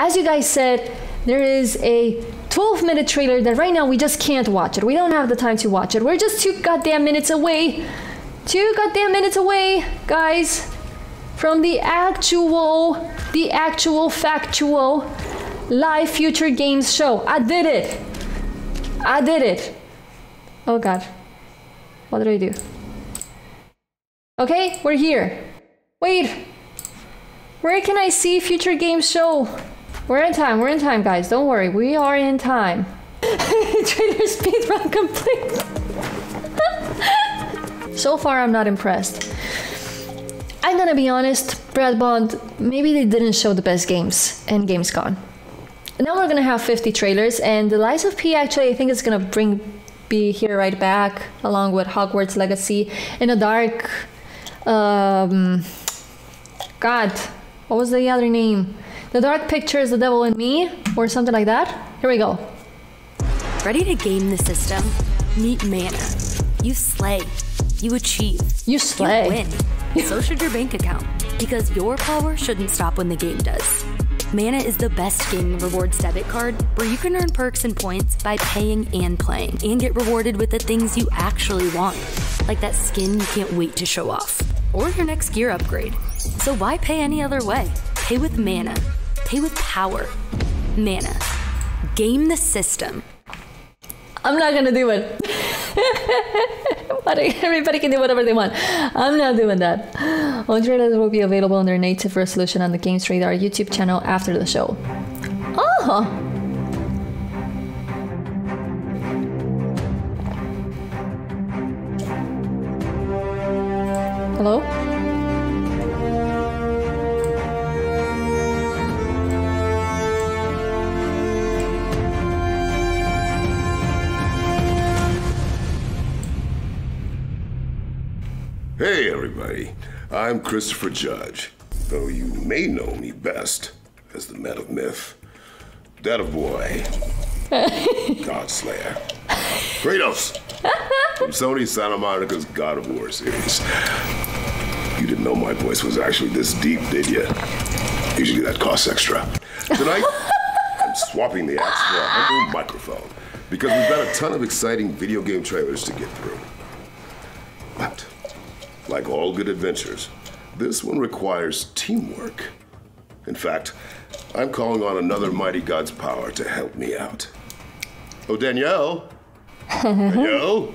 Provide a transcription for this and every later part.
as you guys said, there is a 12 minute trailer that right now we just can't watch it. We don't have the time to watch it. We're just two goddamn minutes away. Two goddamn minutes away, guys, from the actual, the actual factual live future games show. I did it. I did it. Oh god. What did I do? Okay, we're here. Wait. Where can I see future games show? We're in time, we're in time, guys. Don't worry, we are in time. Trailer speedrun complete. so far, I'm not impressed. I'm gonna be honest, Brad Bond, maybe they didn't show the best games in Gamescom. Now we're gonna have 50 trailers, and the Lies of P actually, I think it's gonna bring be here right back, along with Hogwarts Legacy in a dark. Um, God, what was the other name? The Dark Picture is the Devil in Me, or something like that. Here we go. Ready to game the system? Meet Mana. You slay. You achieve. You slay. You win. so should your bank account. Because your power shouldn't stop when the game does. Mana is the best gaming rewards debit card where you can earn perks and points by paying and playing and get rewarded with the things you actually want, like that skin you can't wait to show off or your next gear upgrade. So why pay any other way? Pay with Mana. Pay with power. Mana. Game the system. I'm not gonna do it. everybody can do whatever they want. I'm not doing that. Trailers will be available in their native resolution on the Games Radar YouTube channel after the show. Oh! Hello? Hey, everybody. I'm Christopher Judge, though you may know me best as the Man of Myth, Data Boy, Godslayer, Kratos, from Sony Santa Monica's God of War series. You didn't know my voice was actually this deep, did you? Usually that costs extra. Tonight, I'm swapping the axe for a humble microphone because we've got a ton of exciting video game trailers to get through. But like all good adventures, this one requires teamwork. In fact, I'm calling on another mighty god's power to help me out. Oh, Danielle? Danielle?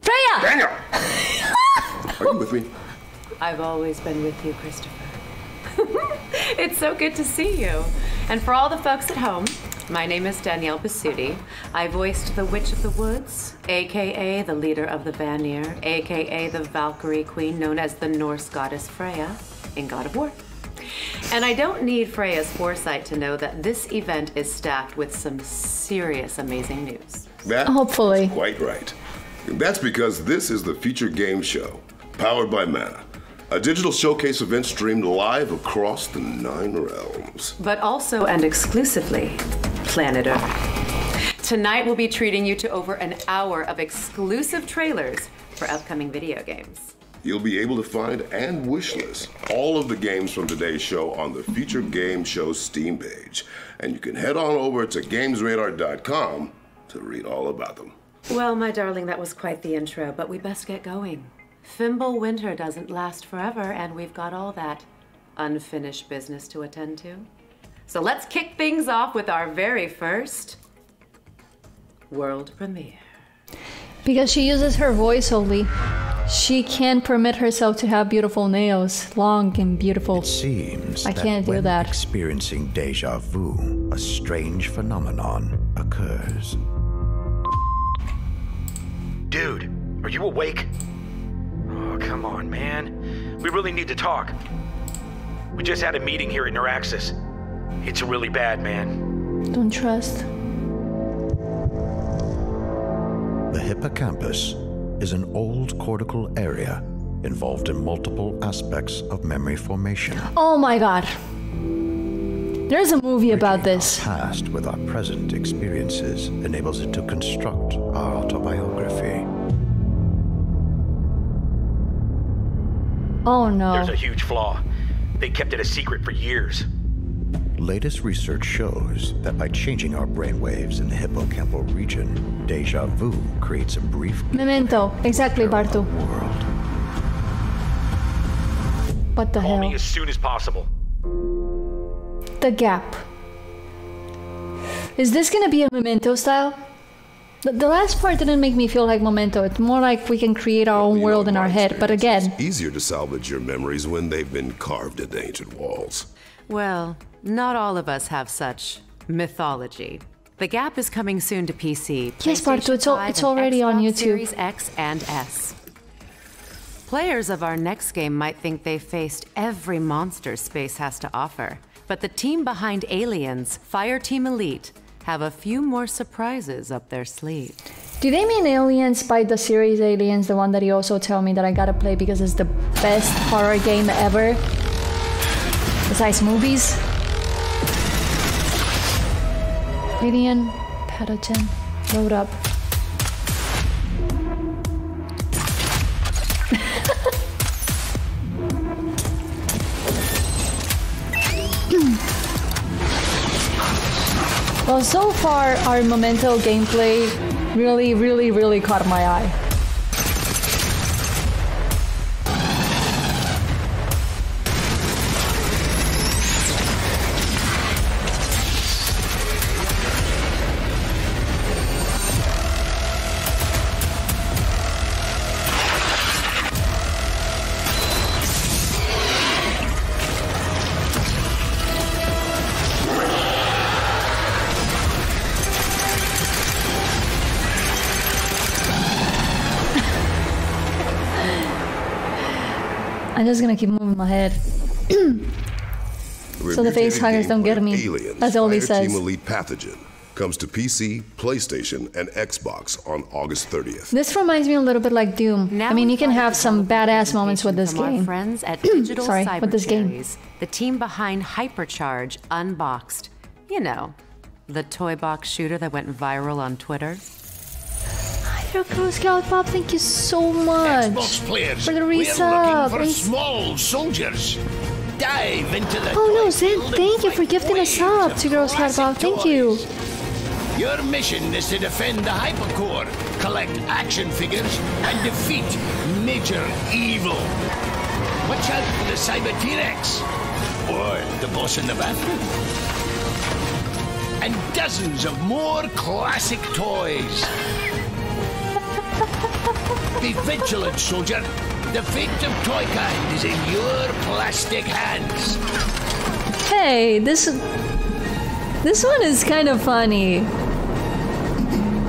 Freya! Daniel! Are you with me? I've always been with you, Christopher. it's so good to see you. And for all the folks at home, my name is Danielle Bisutti. I voiced the Witch of the Woods, aka the leader of the Vanir, aka the Valkyrie queen known as the Norse goddess Freya in God of War. And I don't need Freya's foresight to know that this event is stacked with some serious amazing news. That Hopefully. is quite right. That's because this is the future game show, powered by Mana, a digital showcase event streamed live across the nine realms. But also and exclusively, Planet Earth. Tonight we'll be treating you to over an hour of exclusive trailers for upcoming video games. You'll be able to find and wishlist all of the games from today's show on the Future Game Show Steam page. And you can head on over to GamesRadar.com to read all about them. Well, my darling, that was quite the intro, but we best get going. Fimbulwinter doesn't last forever, and we've got all that unfinished business to attend to. So let's kick things off with our very first world premiere. Because she uses her voice only. She can't permit herself to have beautiful nails, long and beautiful. It seems I that can't do when that. experiencing deja vu, a strange phenomenon occurs. Dude, are you awake? Oh, come on, man. We really need to talk. We just had a meeting here at Neuraxis. It's a really bad, man. Don't trust. The hippocampus is an old cortical area involved in multiple aspects of memory formation. Oh my god. There's a movie about this. Our past with our present experiences enables it to construct our autobiography. Oh no. There's a huge flaw. They kept it a secret for years. Latest research shows that by changing our brainwaves in the hippocampal region, deja vu creates a brief Memento. Exactly, Bartu. world. What the Call me as soon as possible. The gap. Is this gonna be a memento style? The, the last part didn't make me feel like memento. It's more like we can create our own world in our head. But again, it's easier to salvage your memories when they've been carved into ancient walls. Well, not all of us have such mythology. The Gap is coming soon to PC. Yes, Bartu, it's al- it's already on YouTube. Series X and S. Players of our next game might think they faced every monster space has to offer, but the team behind Aliens, Fireteam Elite, have a few more surprises up their sleeve. do they mean Aliens by the series Aliens, the one that you also tell me that I gotta play because it's the best horror game ever? Besides movies? Alien pathogen. Load up. Well, so far, our Memento gameplay really, really, really caught my eye. Just gonna keep moving my head. So the face huggers don't get me, Aliens, as Oli Fireteam says. Elite Pathogen comes to PC, PlayStation, and Xbox on August 30th. This reminds me a little bit like Doom. Now I mean, you can have some badass moments with this game. Our friends at Digital Sorry, Cyber with this game. Cherries, the team behind Hypercharge Unboxed. You know, the toy box shooter that went viral on Twitter. Hydro Girl Scout Bob, thank you so much. Xbox players, For the we're looking for small soldiers. Dive into the Oh no, Zen, thank you for gifting a sub to Girl Scout Bob. classic Thank you. Your mission is to defend the Hypercore, collect action figures, and defeat major evil. Watch out for the Cyber T-Rex, or the boss in the bathroom. And dozens of more classic toys. Be vigilant, soldier. The fate of Toykind is in your plastic hands. Hey, this this one is kind of funny.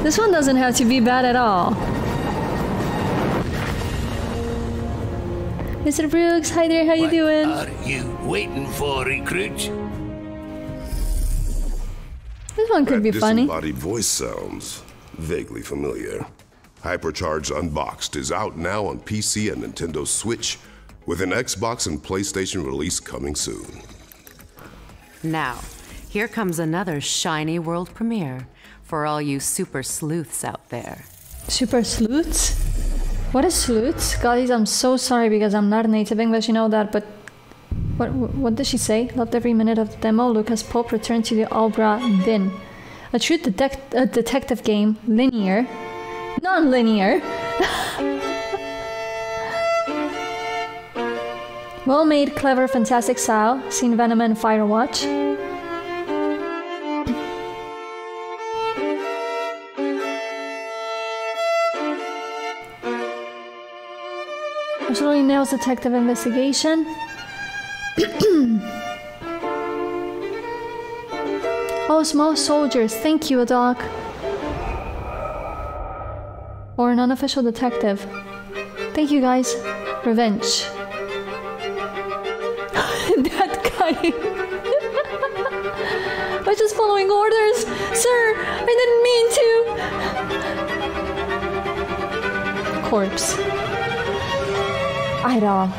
This one doesn't have to be bad at all. Mr. Brooks, hi there, how you What doing? are you waiting for, recruit? This one could be That funny. disembodied voice sounds vaguely familiar. Hypercharge Unboxed is out now on PC and Nintendo Switch, with an Xbox and PlayStation release coming soon. Now, here comes another shiny world premiere for all you super sleuths out there. Super sleuths? What is sleuths? Guys, I'm so sorry because I'm not native English, you know that, but what what did she say? Loved every minute of the demo. Lucas Pope returned to the Obra Dinn. A true detect- a detective game, linear, non-linear. well made, clever, fantastic style. Seen Venom and Firewatch. Absolutely nails detective investigation. oh, small soldiers. Thank you, Doc. Or an unofficial detective. Thank you, guys. Revenge. that guy. I was just following orders. Sir, I didn't mean to. Corpse. Ida.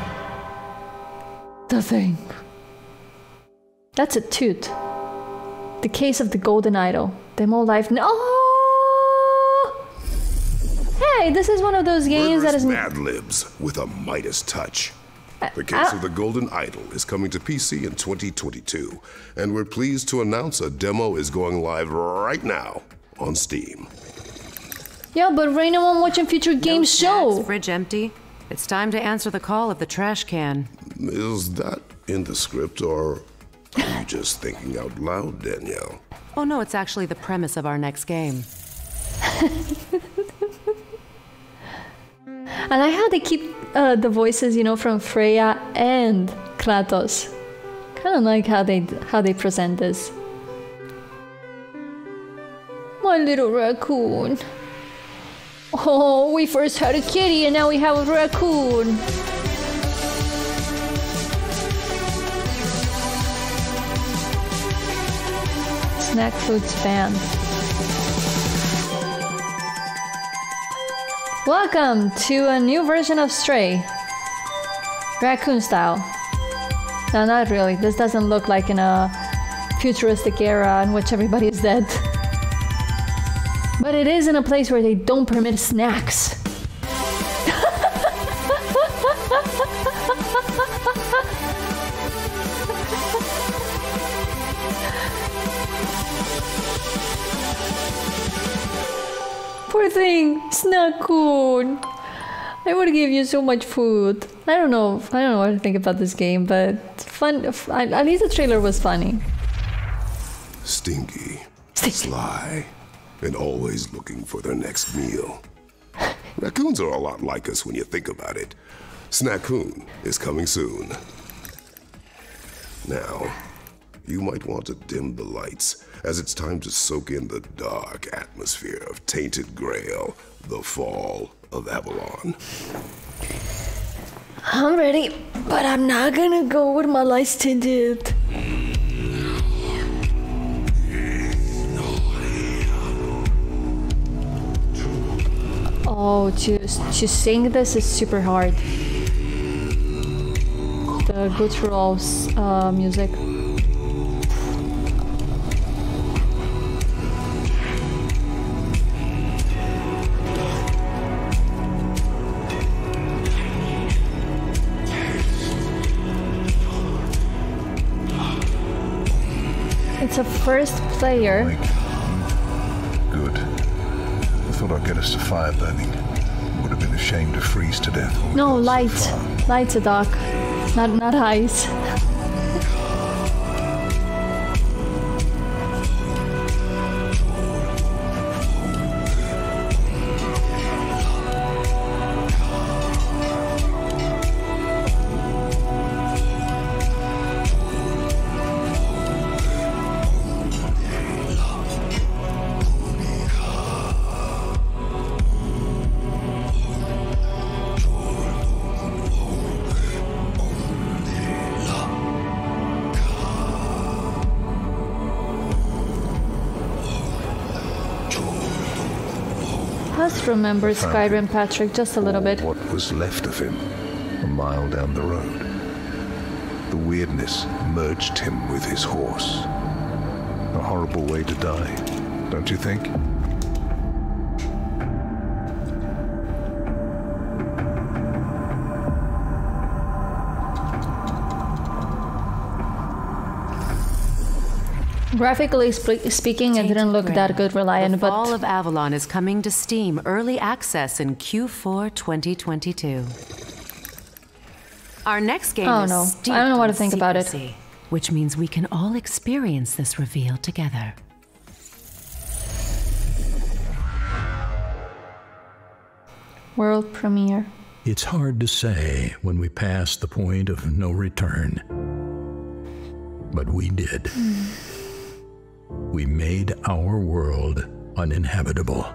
The thing. That's a toot. The case of the golden idol. Demo life. No. Oh! Hey, this is one of those games that Murderous is. Mad Libs with a Midas touch. Uh, the Case uh. of the Golden Idol is coming to PC in 2022, and we're pleased to announce a demo is going live right now on Steam. Yeah, but right now I'm watching Future Games Snacks, Show. Fridge empty. It's time to answer the call of the trash can. Is that in the script, or are you just thinking out loud, Danielle? Oh no, it's actually the premise of our next game. I like how they keep uh, the voices, you know, from Freya and Kratos. Kind of like how they how they present this. My little raccoon. Oh, we first had a kitty and now we have a raccoon. Snack food band. Welcome to a new version of Stray. Raccoon style. No, not really. This doesn't look like in a futuristic era in which everybody is dead. But it is in a place where they don't permit snacks. Poor thing, I would give you so much food. I don't know. I don't know what to think about this game, but fun. At least the trailer was funny. Stinky, sly, and always looking for their next meal. Raccoons are a lot like us when you think about it. Snackoon is coming soon. Now, you might want to dim the lights, as it's time to soak in the dark atmosphere of Tainted Grail, the fall of Avalon. I'm ready, but I'm not gonna go with my lights tinted. Oh, to to sing this is super hard. The guttural uh, music. First player. Good. I thought I'd get us to fire burning. Would have been ashamed to freeze to death. No, got so light. Light's a doc. Not not eyes. Remember Skyrim, Patrick, just a little bit. What was left of him, a mile down the road. The weirdness merged him with his horse. A horrible way to die, don't you think? Graphically sp- speaking, it didn't look that good, Reliant, The but Fall of Avalon is coming to Steam early access in Q4 2022. Our next game Oh, is no. I steeped don't know what in to think about it. secrecy, Which means we can all experience this reveal together. world premiere. It's hard to say when we passed the point of no return. But we did. Hmm. We made our world uninhabitable.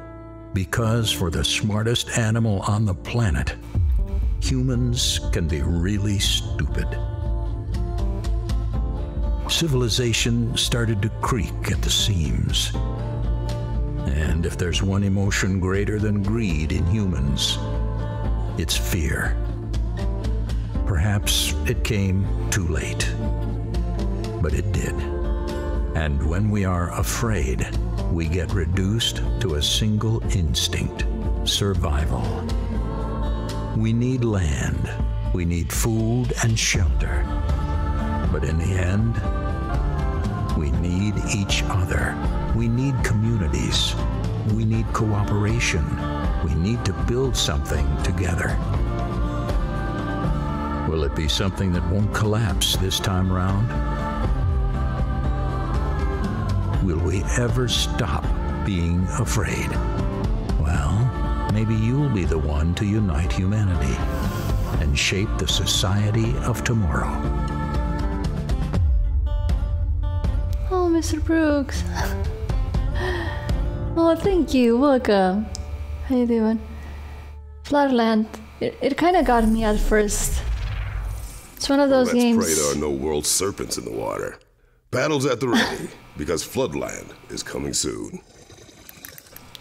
Because for the smartest animal on the planet, humans can be really stupid. Civilization started to creak at the seams. And if there's one emotion greater than greed in humans, it's fear. Perhaps it came too late, but it did. And when we are afraid, we get reduced to a single instinct survival. We need land, We need food and shelter. But in the end, we need each other. We need communities. We need cooperation. We need to build something together. Will it be something that won't collapse this time round? Will we ever stop being afraid? Well, maybe you'll be the one to unite humanity and shape the society of tomorrow. Oh, Mr. Brooks. oh, thank you. Welcome. How you doing? Floodland. It, it kind of got me at first. It's one of those Let's games. pray there are no world serpents in the water. Battles at the ready, because Floodland is coming soon.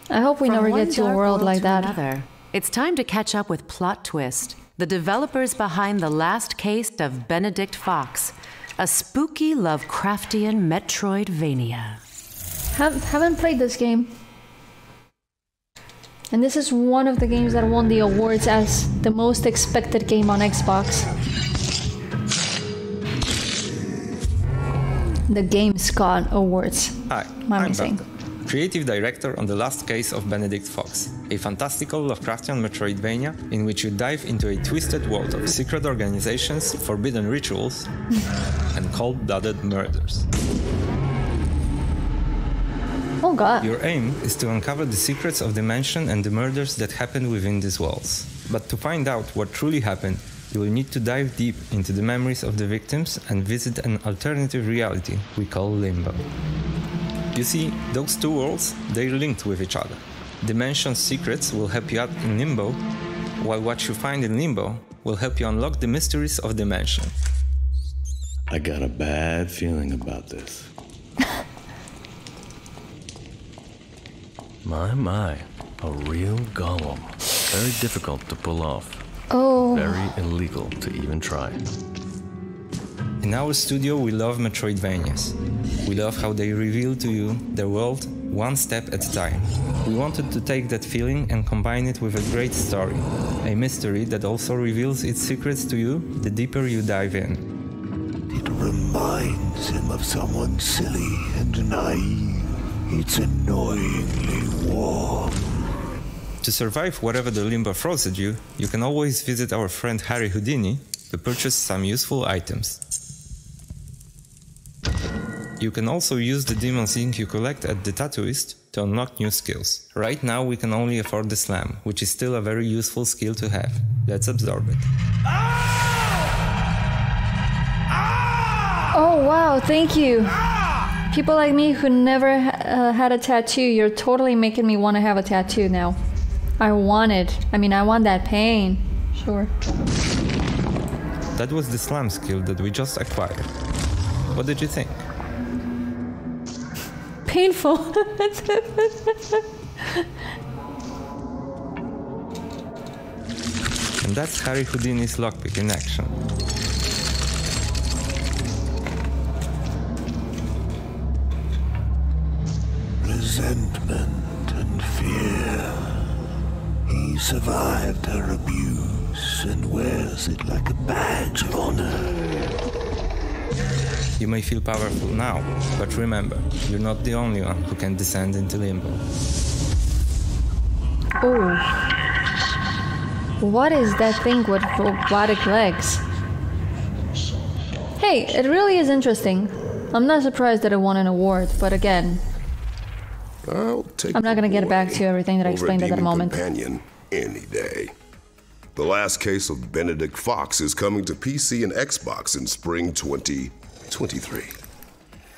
I hope we From never get to a dark world like that. Another. It's time to catch up with Plot Twist, the developers behind the last case of Benedict Fox, a spooky Lovecraftian Metroidvania. Have, haven't played this game. And this is one of the games that won the awards as the most expected game on Xbox. The Gamescom Awards. Hi, My I'm amazing. Creative director on the last case of Benedict Fox, a fantastical Lovecraftian Metroidvania in which you dive into a twisted world of secret organizations, forbidden rituals, and cold-blooded murders. Oh god. Your aim is to uncover the secrets of the mansion and the murders that happen within these walls. But to find out what truly happened, you will need to dive deep into the memories of the victims and visit an alternative reality we call Limbo. You see, those two worlds, they're linked with each other. Dimension secrets will help you out in Limbo, while what you find in Limbo will help you unlock the mysteries of dimension. I got a bad feeling about this. my, my. A real golem. Very difficult to pull off. Oh. Very illegal to even try. In our studio, we love Metroidvanias. We love how they reveal to you their world one step at a time. We wanted to take that feeling and combine it with a great story, a mystery that also reveals its secrets to you the deeper you dive in. It reminds him of someone silly and naive. It's annoyingly warm. To survive whatever the limbo throws at you, you can always visit our friend Harry Houdini to purchase some useful items. You can also use the Demon's Ink you collect at the Tattooist to unlock new skills. Right now we can only afford the Slam, which is still a very useful skill to have. Let's absorb it. Oh wow, thank you. People like me who never uh, had a tattoo, you're totally making me want to have a tattoo now. I want it. I mean, I want that pain. Sure. That was the Slam skill that we just acquired. What did you think? Painful. And that's Harry Houdini's lockpick in action. Resentment survived her abuse and wears it like a badge of honor. You may feel powerful now, but remember, you're not the only one who can descend into limbo. oh. What is that thing with robotic legs? Hey, it really is interesting. I'm not surprised that it won an award, but again, I'll take I'm not gonna the get back boy to everything that I explained at that moment. Companion any day. The last case of Benedict Fox is coming to PC and Xbox in spring 2023.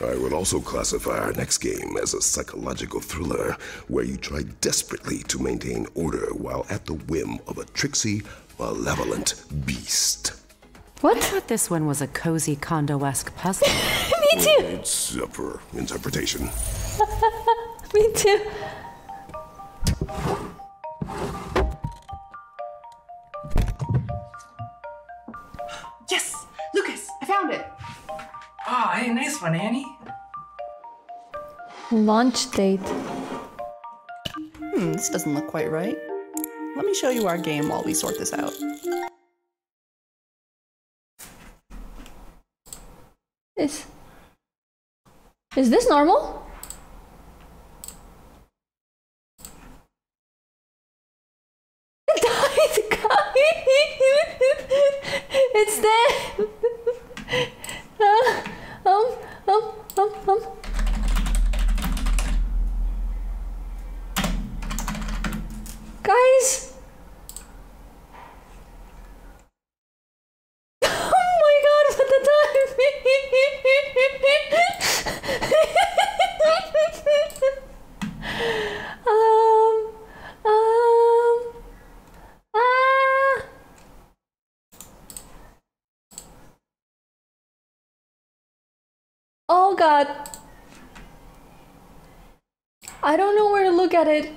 I will also classify our next game as a psychological thriller where you try desperately to maintain order while at the whim of a tricksy, malevolent beast. What? I thought this one was a cozy Kondo-esque puzzle. Me too. It's up for interpretation. Me too. found it. Oh, hey, nice one, Annie. Launch date. Hmm, this doesn't look quite right. Let me show you our game while we sort this out. Is... Is this normal? It died! it's them! Uh, um, um, um, um. Guys. Oh my god, what the time? God. I don't know where to look at it.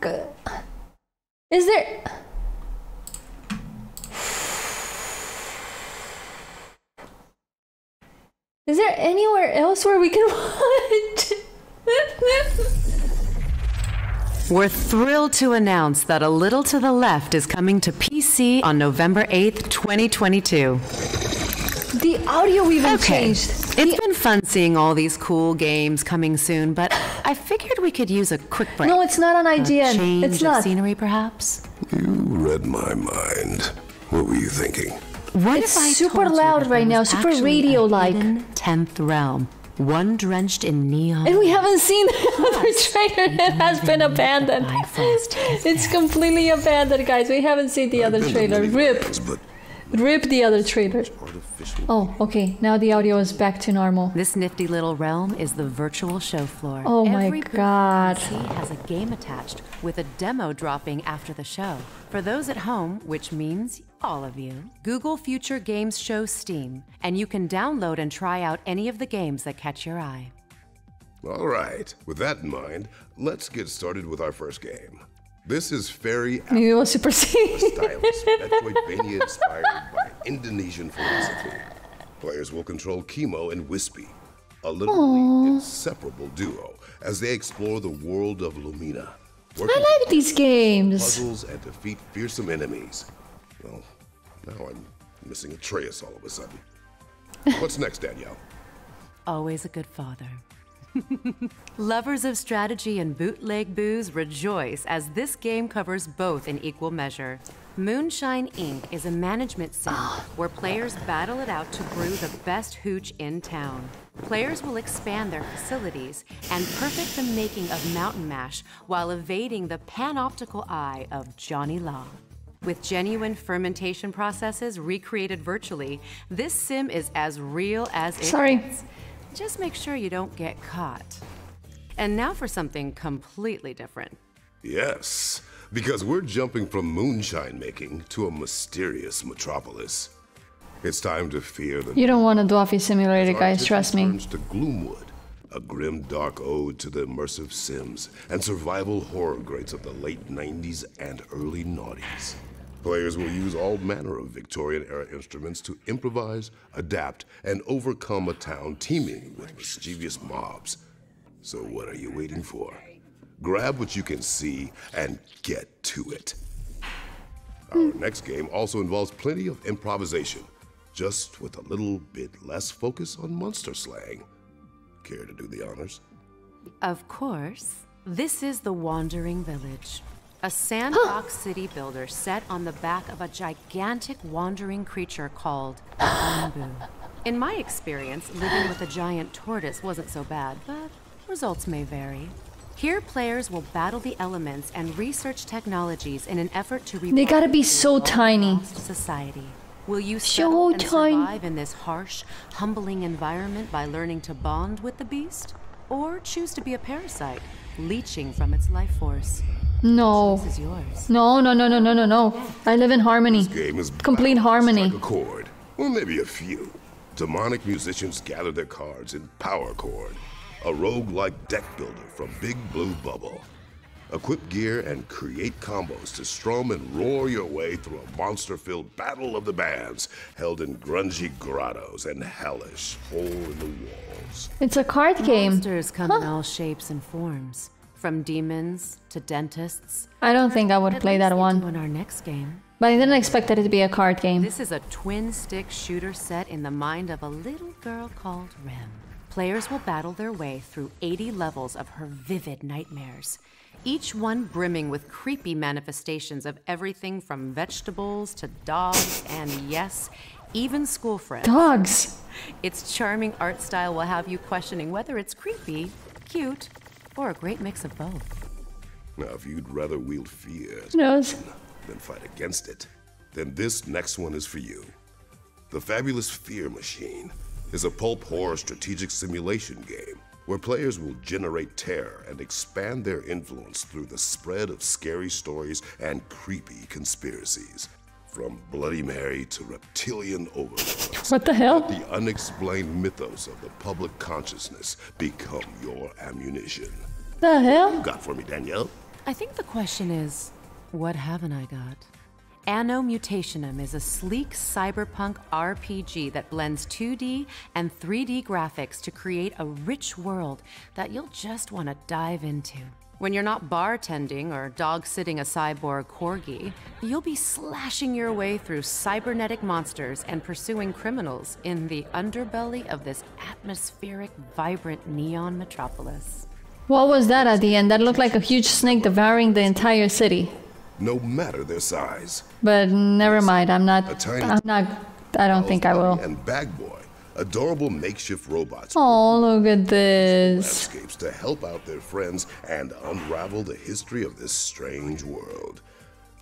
Good. Is there Is there anywhere else where we can watch? We're thrilled to announce that A Little to the Left is coming to PC on November 8th, 2022. The audio even Okay. changed. It's been fun seeing all these cool games coming soon, but I figured we could use a quick break. No, it's not an idea. A IGN. change It's of not. scenery, perhaps. You read my mind. What were you thinking? What It's if I super told you loud that right now, super radio-like. Tenth realm, one drenched in neon. And we haven't seen the other trailer. It has been abandoned. It's completely abandoned, guys. We haven't seen the other Been to trailer. Rip. lands, but Rip the other trailer. Oh, okay. Now the audio is back to normal. This nifty little realm is the virtual show floor. Oh my Every booth God. you can has a game attached with a demo dropping after the show. For those at home, which means all of you, Google Future Games Show Steam, and you can download and try out any of the games that catch your eye. All right. With that in mind, let's get started with our first game. This is Fairy Maybe it was Super C. stylish Metroidvania inspired by Indonesian philosophy. Players will control Chemo and Wispy, a literally inseparable duo, as they explore the world of Lumina. working I like these games. puzzles and defeat fearsome enemies. Well, now I'm missing Atreus all of a sudden. What's next, Danielle? Always a good father. Lovers of strategy and bootleg booze rejoice as this game covers both in equal measure. Moonshine Inc. is a management sim where players battle it out to brew the best hooch in town. Players will expand their facilities and perfect the making of Mountain Mash while evading the panoptical eye of Johnny Law. With genuine fermentation processes recreated virtually, this sim is as real as it Sorry. gets. Just make sure you don't get caught. And now for something completely different. Yes, because we're jumping from moonshine making to a mysterious metropolis. It's time to fear the You don't want a Dwarfy simulator, guys. Trust me. turns to Gloomwood, a grim dark ode to the immersive sims and survival horror greats of the late 90s and early noughties. Players will use all manner of Victorian era instruments to improvise, adapt, and overcome a town teeming with mischievous mobs. So what are you waiting for? Grab what you can see and get to it. Our hmm. next game also involves plenty of improvisation, just with a little bit less focus on monster slang. Care to do the honors? Of course, this is the Wandering Village, a sandbox city builder set on the back of a gigantic wandering creature called Onbu. In my experience, living with a giant tortoise wasn't so bad, but results may vary. Here, players will battle the elements and research technologies in an effort to They gotta be so tiny. lost society. Will you So and survive in this harsh, humbling environment by learning to bond with the beast? Or choose to be a parasite, leeching from its life force? No. This is yours. No, no, no, no, no, no, no. I live in harmony. Game is Complete harmony. Strike a chord, or maybe a few. Demonic musicians gather their cards in Power Chord, a rogue-like deck builder from Big Blue Bubble. Equip gear and create combos to strum and roar your way through a monster-filled battle of the bands held in grungy grottos and hellish hole-in-the-walls. It's a card game. Monsters come in all shapes and forms, from demons to dentists. I don't think I would At play that one. In our next game, But I didn't expect it to be a card game. This is a twin stick shooter set in the mind of a little girl called Rem. Players will battle their way through 80 levels of her vivid nightmares, each one brimming with creepy manifestations of everything from vegetables to dogs and, yes, even school friends. Dogs! Its charming art style will have you questioning whether it's creepy, cute, or a great mix of both. Now, if you'd rather wield fear knows? than fight against it, then this next one is for you. The Fabulous Fear Machine is a pulp horror strategic simulation game where players will generate terror and expand their influence through the spread of scary stories and creepy conspiracies. From Bloody Mary to reptilian overlords. What the hell? The unexplained mythos of the public consciousness become your ammunition. The hell? You got for me, Danielle? I think the question is what haven't I got? Anno Mutationum is a sleek cyberpunk RPG that blends 2D and 3D graphics to create a rich world that you'll just want to dive into. When you're not bartending or dog sitting a cyborg corgi, you'll be slashing your way through cybernetic monsters and pursuing criminals in the underbelly of this atmospheric, vibrant neon metropolis. What was that at the end? That looked like a huge snake devouring the entire city. No matter their size. But never mind. I'm not. I'm not. I don't think I will. And Bag Boy, adorable makeshift robots Oh, look at this. landscapes to help out their friends and unravel the history of this strange world.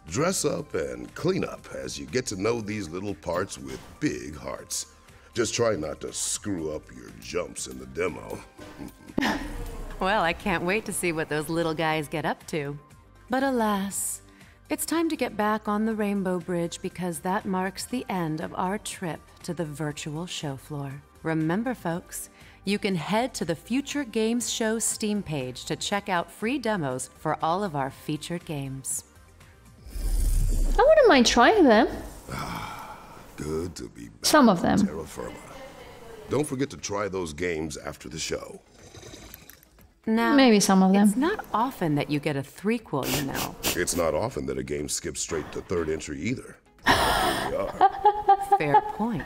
Dress up and clean up as you get to know these little parts with big hearts. Just try not to screw up your jumps in the demo. Well, I can't wait to see what those little guys get up to. But alas, it's time to get back on the Rainbow Bridge because that marks the end of our trip to the virtual show floor. Remember, folks, you can head to the Future Games Show Steam page to check out free demos for all of our featured games. I wouldn't mind trying them. Good to be back Some of them. Terra Firma. Don't forget to try those games after the show. Now, Maybe some of them. It's not often that you get a threequel, you know. It's not often that a game skips straight to third entry either. We are. Fair point.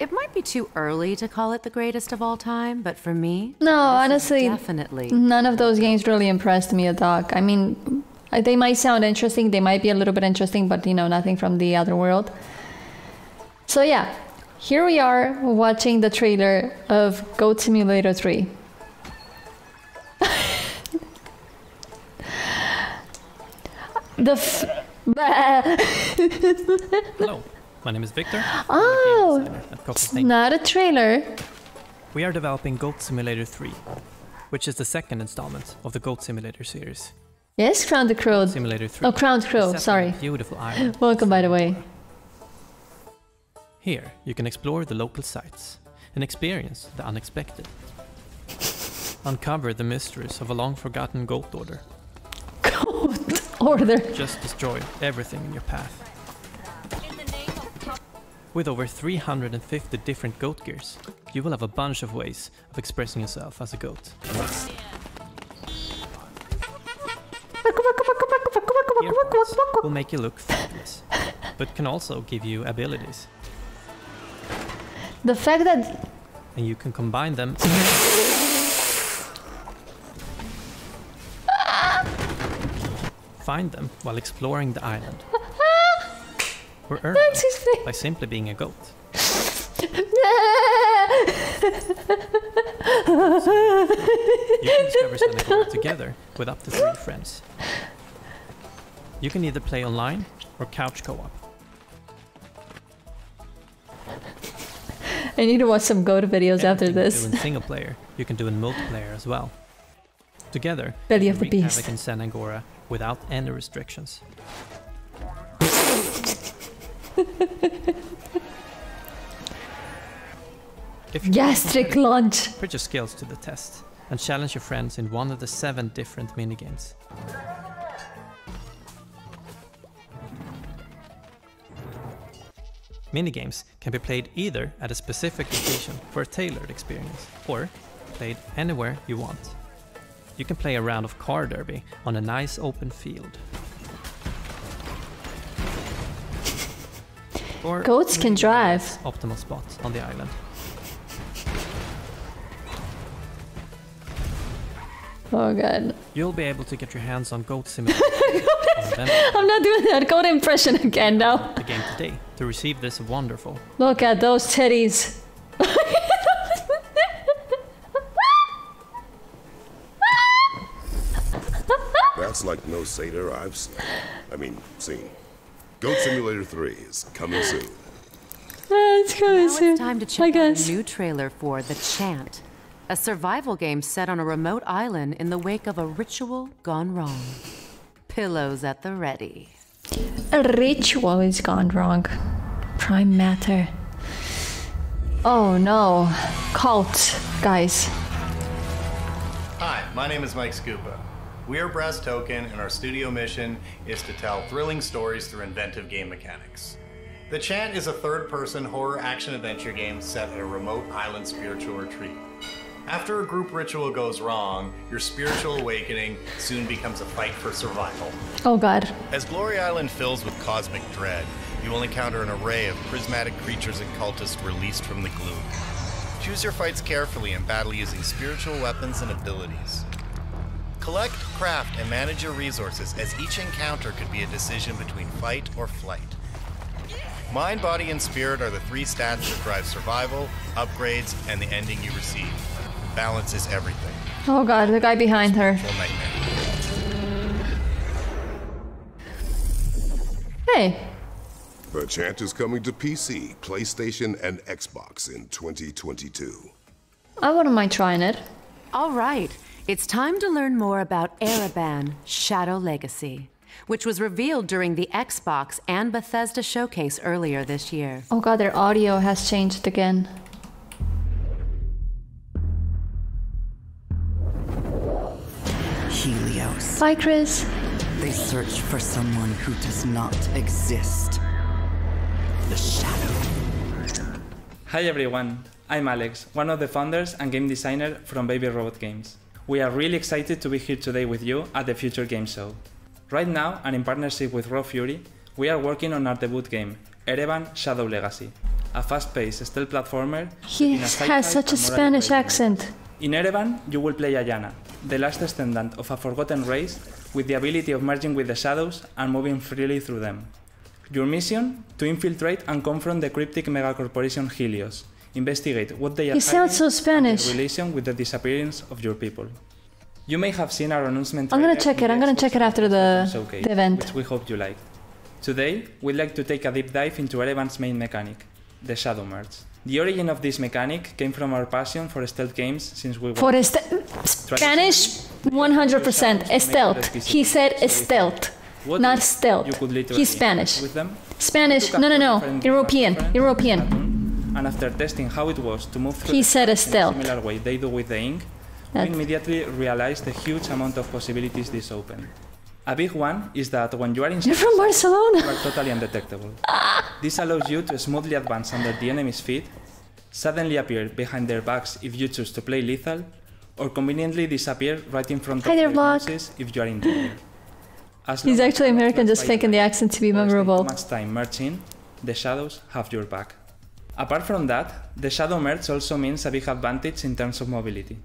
It might be too early to call it the greatest of all time, but for me, No, honestly, definitely. none of those games really impressed me, a dog. I mean, they might sound interesting, they might be a little bit interesting, but you know, nothing from the other world. So yeah, here we are watching the trailer of Goat Simulator 3. The f- Hello, my name is Victor. Oh, it's not a trailer. We are developing Goat Simulator 3, which is the second installment of the Goat Simulator series. Yes, Crown the Crow. Simulator 3. Oh, Crown Crow, sorry. Beautiful island. Welcome, by the way. Here, you can explore the local sites and experience the unexpected. Uncover the mysteries of a long forgotten goat order. Order. Just destroy everything in your path. With over 350 different goat gears, you will have a bunch of ways of expressing yourself as a goat. Will make you look fabulous, but can also give you abilities, The fact that and you can combine them. Find them while exploring the island. Or earn them by simply being a goat. You can discover San Angora together with up to three friends. You can either play online or couch co-op. I need to watch some goat videos after Everything you this. do in single player, you can do in multiplayer as well. Together, Belly of the beast. havoc in San Angora without any restrictions. Gastric launch. Put your skills to the test and challenge your friends in one of the seven different minigames. Minigames can be played either at a specific location for a tailored experience, or played anywhere you want. You can play a round of car derby on a nice open field. Or Goats can drive. optimal spot on the island. Oh god. You'll be able to get your hands on Goat Simulator I'm not doing that goat impression again now. the game today to receive this wonderful Look at those titties. That's like no satyr I've seen. I mean, seen. Goat Simulator 3 is coming soon. It's coming Now soon. it's time to check out guess. a new trailer for The Chant, a survival game set on a remote island in the wake of a ritual gone wrong. Pillows at the ready. A ritual is gone wrong. Prime matter. Oh no. Cult, guys. Hi, my name is Mike Skupa. We are Brass Token, and our studio mission is to tell thrilling stories through inventive game mechanics. The Chant is a third person horror action adventure game set at a remote island spiritual retreat. After a group ritual goes wrong, your spiritual awakening soon becomes a fight for survival. Oh god. As Glory Island fills with cosmic dread, you will encounter an array of prismatic creatures and cultists released from the gloom. Choose your fights carefully and battle using spiritual weapons and abilities. Collect, craft, and manage your resources as each encounter could be a decision between fight or flight. Mind, body, and spirit are the three stats that drive survival, upgrades, and the ending you receive. Balance is everything. Oh god, the guy behind her. Hey. The Chant is coming to PC, PlayStation, and Xbox in 2022. I wouldn't mind trying it. All right, it's time to learn more about Ereban Shadow Legacy, which was revealed during the Xbox and Bethesda showcase earlier this year. Oh god, their audio has changed again. Helios. Bye, Chris. They search for someone who does not exist. The Shadow. Hi everyone, I'm Alex, one of the founders and game designer from Baby Robot Games. We are really excited to be here today with you at the Future Game Show. Right now, and in partnership with Raw Fury, we are working on our debut game, Ereban Shadow Legacy, a fast-paced stealth platformer. He in a sci-fi has such a Spanish accent. In Ereban, you will play Ayana, the last descendant of a forgotten race with the ability of merging with the shadows and moving freely through them. Your mission? To infiltrate and confront the cryptic megacorporation Helios. Investigate what they are sounds so Spanish. their relation with the disappearance of your people. You may have seen our announcement I'm gonna check it. I'm gonna check it after the, showcase, the event. which we hope you liked. Today, we'd like to take a deep dive into Ereban's main mechanic, the Shadow Merge. The origin of this mechanic came from our passion for stealth games since we were For Spanish, 100%. Stealth. He said stealth, What not stealth. you could literally He's Spanish. with them? Spanish. No, no, no. European. European. And after testing how it was to move through He the said text in a similar way they do with the ink, we immediately realized the huge amount of possibilities this opened. A big one is that when you are in You're from Barcelona. you are totally undetectable. this allows you to smoothly advance under the enemy's feet, suddenly appear behind their backs if you choose to play lethal, or conveniently disappear right in front Hi of their noses if you are in danger. As He's actually American, just faking the accent to be memorable. much time merging, the shadows have your back. Apart from that, the shadow merge also means a big advantage in terms of mobility.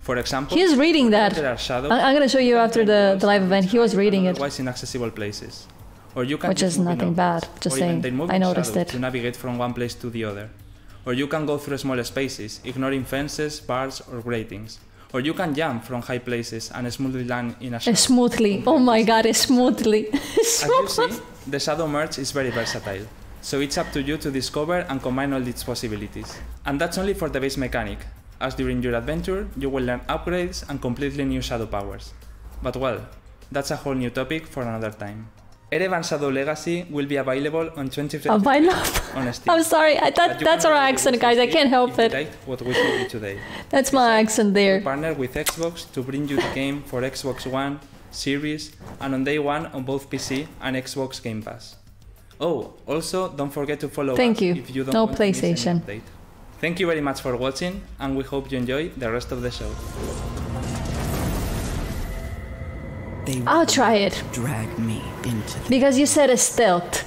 For example, He is reading that. I'm gonna show you after the, the live event. He was reading it. otherwise inaccessible places. Or you can Which is nothing bad, just saying. I noticed it. To navigate from one place to the other. Or you can go through small spaces, ignoring fences, bars, or gratings. Or you can jump from high places and smoothly land in a shadow. smoothly. Oh my god, smoothly. As you see, the shadow merge is very versatile. So it's up to you to discover and combine all its possibilities. And that's only for the base mechanic, as during your adventure you will learn upgrades and completely new shadow powers. But well, that's a whole new topic for another time. Ereban Shadow Legacy will be available on 25th Oh, on Steam. I'm sorry. I, that, that's our accent, guys. I can't help it. what we showed you today. That's my accent there. We partner with Xbox to bring you the game for Xbox One, Series, and on day one on both PC and Xbox Game Pass. Oh, also don't forget to follow Thank us you. if you don't No want to miss PlayStation. Thank you very much for watching, and we hope you enjoy the rest of the show. They I'll try it. drag me into the Because you said it's stealth.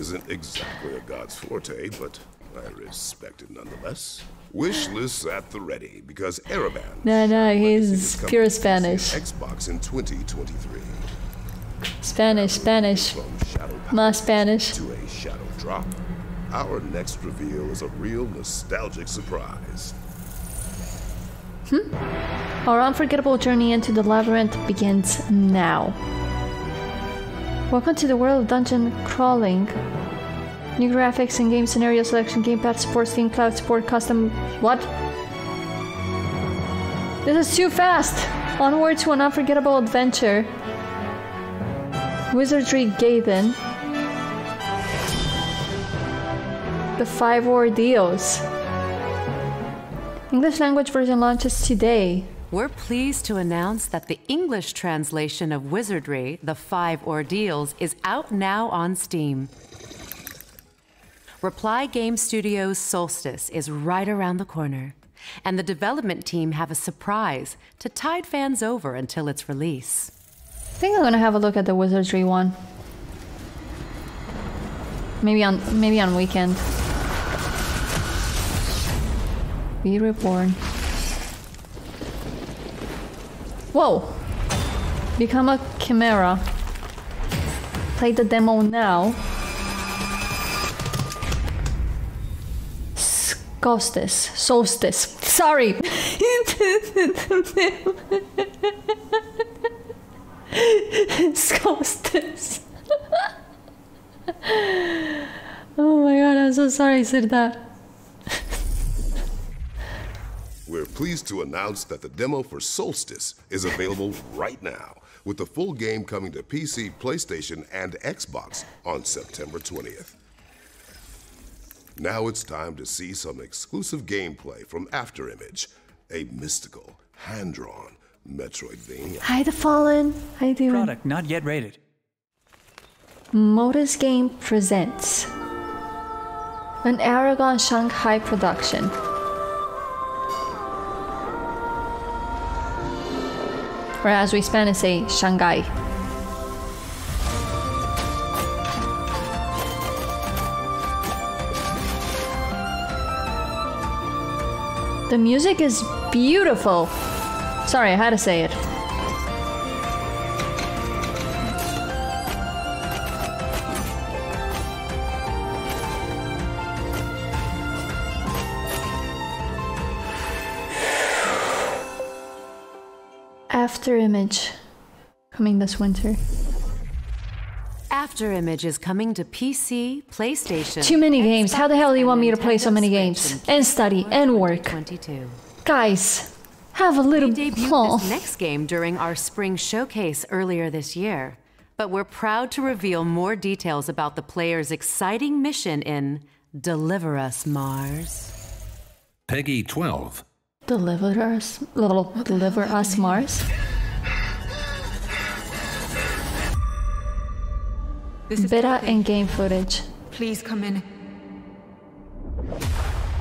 Isn't exactly a god's forte, but I respect it nonetheless. Wish lists at the ready because Ereban no, no, he's pure Spanish. Xbox in 2023. Spanish, Spanish. My Spanish. To a shadow drop. Our next reveal is a real nostalgic surprise. Hmm? Our unforgettable journey into the labyrinth begins now. Welcome to the world of dungeon crawling. New graphics and game scenario selection, gamepad support, Steam Cloud support, custom. What? This is too fast! Onward to an unforgettable adventure. Wizardry Gaiden. The Five Ordeals. English language version launches today. We're pleased to announce that the English translation of Wizardry, The Five Ordeals, is out now on Steam. Reply Game Studios' Soulstice is right around the corner, and the development team have a surprise to tide fans over until its release. I think I'm gonna have a look at the wizardry one. Maybe on maybe on weekend. Be reborn. Whoa! Become a chimera. Play the demo now. Solstice. Solstice. Sorry. Solstice. oh my god, I'm so sorry I said that. We're pleased to announce that the demo for Soulstice is available right now, with the full game coming to PC, PlayStation, and Xbox on September 20th. Now it's time to see some exclusive gameplay from Afterimage, a mystical, hand-drawn Metroidvania. Hi, The Fallen. How you doing? Product not yet rated. Modus Game presents an Aurogon Shanghai production. Or as we Spanish say, Shanghai. The music is beautiful. Sorry, I had to say it. After Image coming this winter. After Image is coming to PC, PlayStation. Too many games. How the hell do you want me to play so many games? And study and work. 22. Guys, have a little We debuted oh. this next game during our spring showcase earlier this year, but we're proud to reveal more details about the player's exciting mission in Deliver Us, Mars. PEGI 12. Deliver us, little deliver us Mars. This is Beta and game footage. Please come in.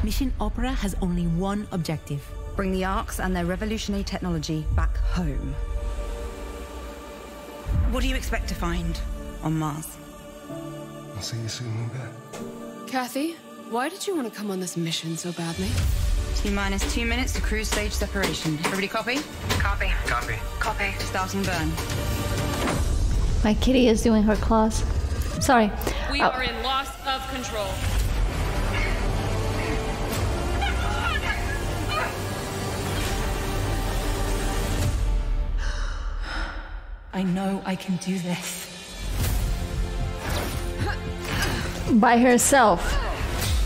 Mission Opera has only one objective. Bring the Arks and their revolutionary technology back home. What do you expect to find on Mars? I'll see you soon, Luca. Kathy, why did you want to come on this mission so badly? T minus two minutes to cruise stage separation. Everybody copy? Copy. Copy. Copy. Starting burn. My kitty is doing her claws. Sorry. We Oh, are in loss of control. I know I can do this. by herself.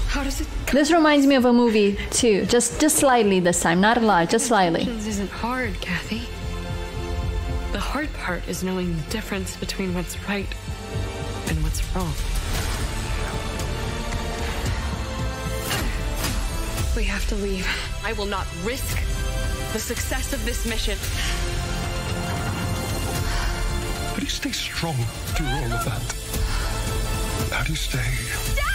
How does it? This reminds me of a movie too. Just just slightly this time, not a lot, just slightly. This isn't hard, Kathy. The hard part is knowing the difference between what's right and what's wrong. We have to leave. I will not risk the success of this mission. How do you stay strong through all of that? How do you stay?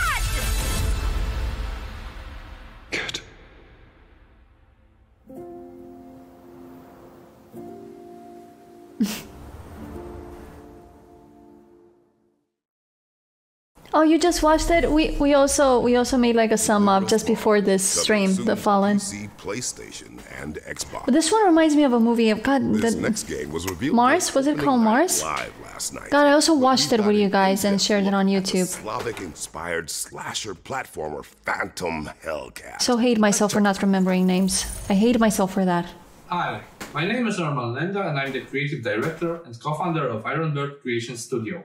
Oh, you just watched it? We we also we also made like a sum up just before this stream, The Fallen. PC, PlayStation, and Xbox. But this one reminds me of a movie of God. This the- next game was revealed Mars? Was it called Mars? Live last night. God, I also watched it with you guys and shared it on The YouTube. Slavic-inspired slasher platformer Phantom Hellcat. So hate myself for not remembering names. I hate myself for that. Hi, my name is Norman Lenda and I'm the creative director and co-founder of Ironbird Creation Studio.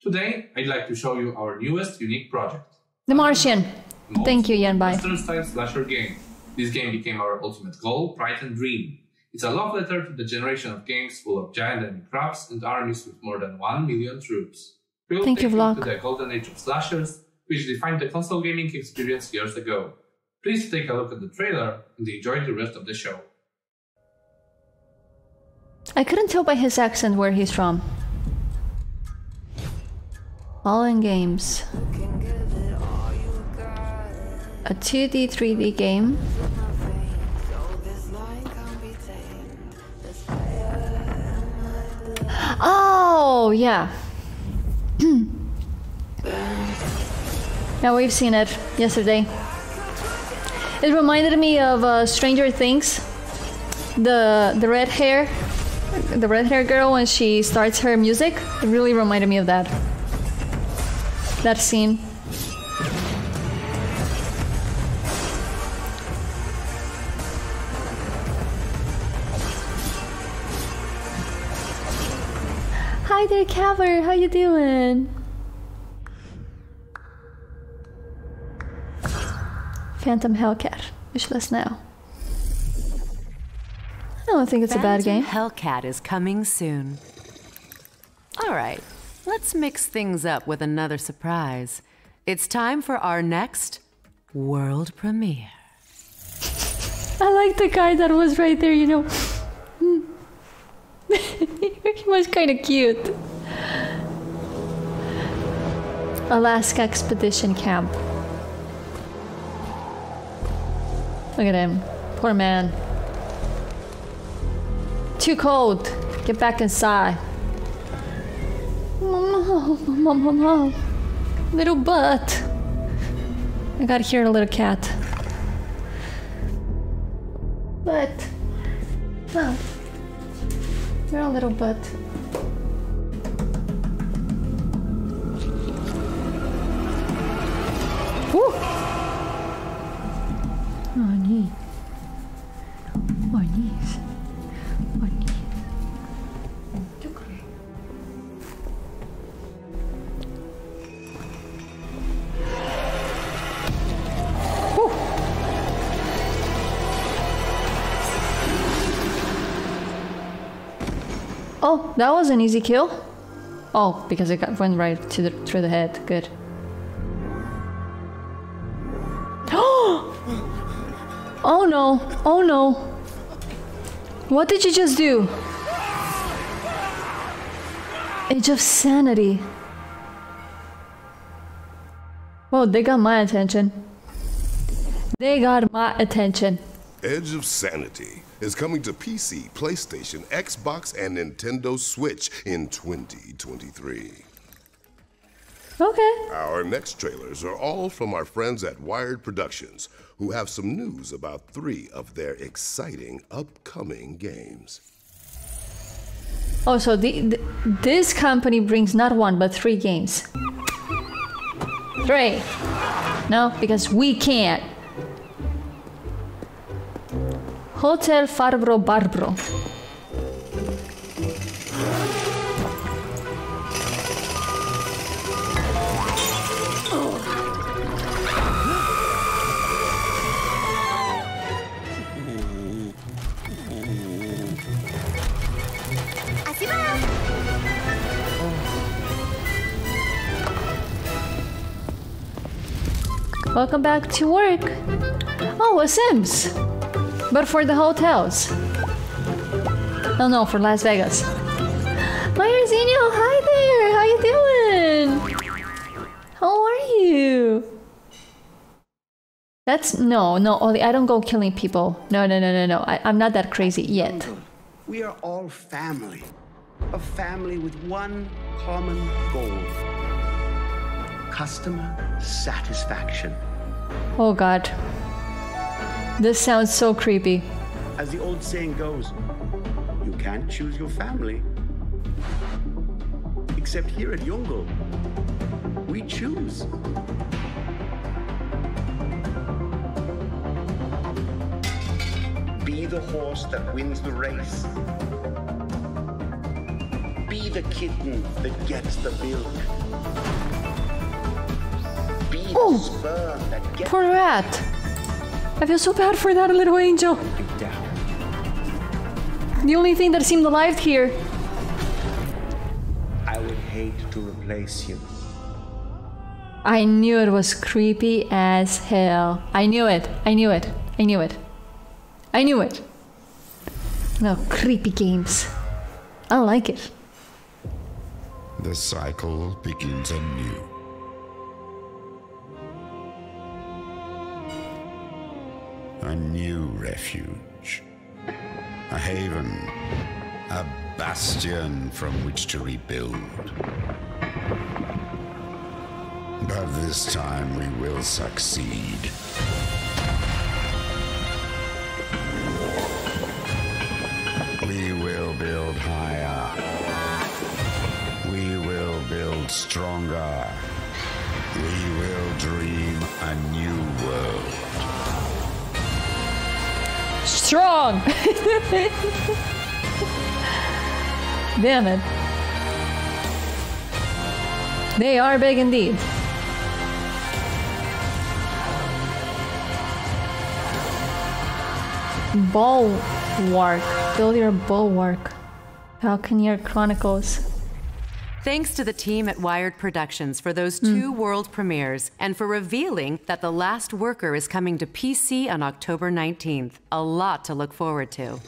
Today, I'd like to show you our newest unique project. The Martian. Thank you, Yan Bai. Western style slasher game. This game became our ultimate goal, pride and dream. It's a love letter to the generation of games full of giant enemy crabs and armies with more than 1 million troops. We'll Thank take you, Vlog. to the golden age of slashers, which defined the console gaming experience years ago. Please take a look at the trailer and enjoy the rest of the show. I couldn't tell by his accent where he's from. Fallen Games. A 2D, 3D game. Oh, yeah. yeah, we've seen it yesterday. It reminded me of uh, Stranger Things. The the red hair, the red hair girl when she starts her music. It really reminded me of that. That scene. Hi there, Caver. How you doing? Phantom Hellcat. Wishless now. I don't think it's a bad game. Hellcat is coming soon. All right, let's mix things up with another surprise. It's time for our next world premiere. I like the guy that was right there, you know. he was kind of cute. Alaska Expedition Camp. Look at him. Poor man. Too cold. Get back inside. Mom, mom, mom, mom. Little butt. I gotta hear a little cat. But. Oh. You're a little butt. That was an easy kill. Oh, because it got, went right to the through the head. Good. oh no! Oh no! What did you just do? Age of Sanity. Well, they got my attention. They got my attention. Edge of Sanity is coming to PC, PlayStation, Xbox, and Nintendo Switch in 2023. Okay. Our next trailers are all from our friends at Wired Productions, who have some news about three of their exciting upcoming games. Oh, so the, the, this company brings not one but three games. Three. No, because we can't. Hotel Farbro Barbro. Welcome back to work. Oh, a Sims. But for the hotels. Oh no, for Las Vegas. Myerzinho, hi there. How you doing? How are you? That's no, no, Ollie. I don't go killing people. No, no, no, no, no. I, I'm not that crazy yet. We are all family. A family with one common goal customer satisfaction. Oh god. This sounds so creepy. As the old saying goes, you can't choose your family. Except here at Jüngle, we choose. Be the horse that wins the race. Be the kitten that gets the milk. Be the Oh, sperm that gets Poor rat. I feel so bad for that little angel. The only thing that seemed alive here. I would hate to replace you. I knew it was creepy as hell. I knew it. I knew it. I knew it. I knew it. No, creepy games. I don't like it. The cycle begins anew. A new refuge. A haven. A bastion from which to rebuild. But this time we will succeed. We will build higher. We will build stronger. We will dream a new world. Strong! Damn it. They are big indeed. Bulwark. Build your bulwark. Falconeer Chronicles. Thanks to the team at Wired Productions for those two hmm. world premieres and for revealing that The Last Worker is coming to PC on October 19th. A lot to look forward to.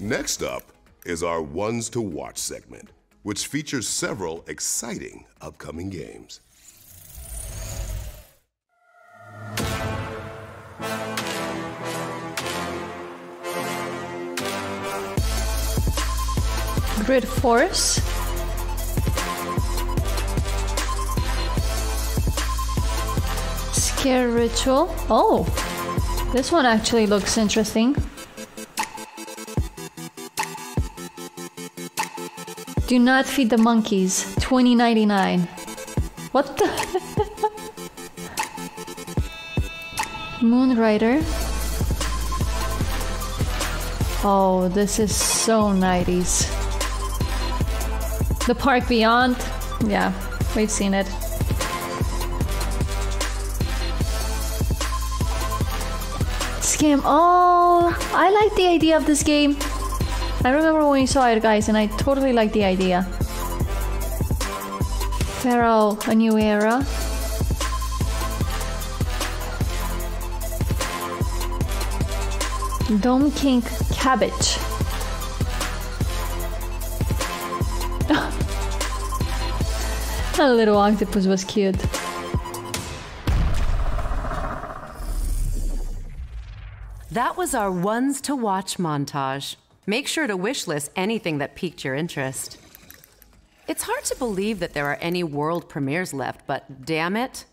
Next up is our Ones to Watch segment, which features several exciting upcoming games. Grid Force. Scare Ritual. Oh, this one actually looks interesting. Do not feed the monkeys. 2099. What the? Moonrider. Oh, this is so 90s. The Park Beyond. Yeah, we've seen it. Scam. Oh, I like the idea of this game. I remember when we saw it, guys, and I totally like the idea. Pharaoh, a new era. Dome King Cabbage. A little octopus was cute. That was our ones to watch montage. Make sure to wishlist anything that piqued your interest. It's hard to believe that there are any world premieres left, but damn it,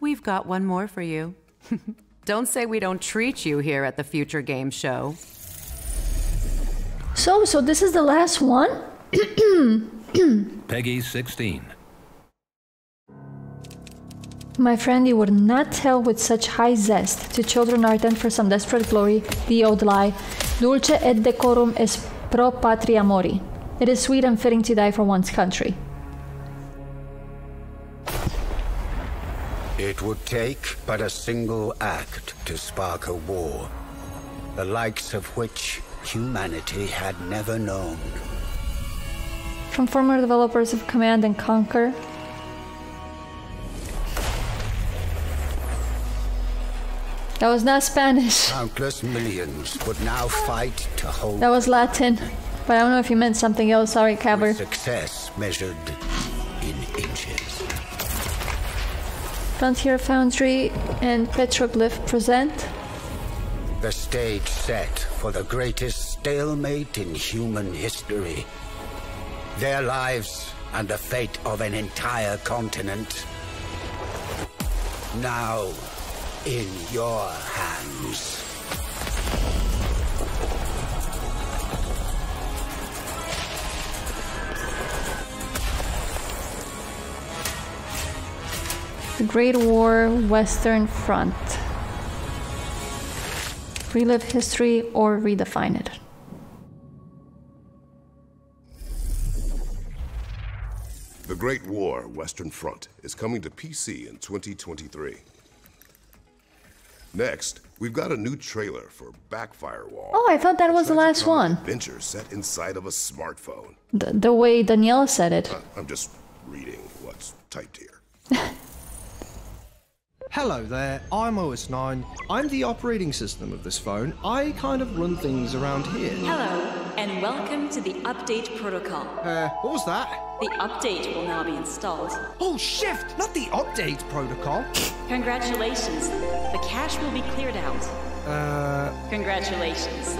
we've got one more for you. don't say we don't treat you here at the Future Game Show. So, so this is the last one? PEGI 16. My friend, you would not tell with such high zest to children ardent for some desperate glory the old lie, dulce et decorum est pro patria mori. It is sweet and fitting to die for one's country. It would take but a single act to spark a war, the likes of which humanity had never known. From former developers of Command and Conquer. That was not Spanish. Countless millions would now fight to hold That was Latin. But I don't know if you meant something else. Sorry, Caber. success measured in inches. Frontier Foundry and Petroglyph present. The stage set for the greatest stalemate in human history. Their lives and the fate of an entire continent. Now, in your hands. The Great War Western Front. Relive history or redefine it. The Great War Western Front is coming to PC in 2023. Next, we've got a new trailer for Backfirewall. Oh, I thought that was the last one. Adventure set inside of a smartphone. The, the way Daniela said it. Uh, I'm just reading what's typed here. Hello there, I'm OS9. I'm the operating system of this phone. I kind of run things around here. Hello, and welcome to the update protocol. Uh, what was that? The update will now be installed. Oh, shift! Not the update protocol. Congratulations. The cache will be cleared out. Uh. Congratulations.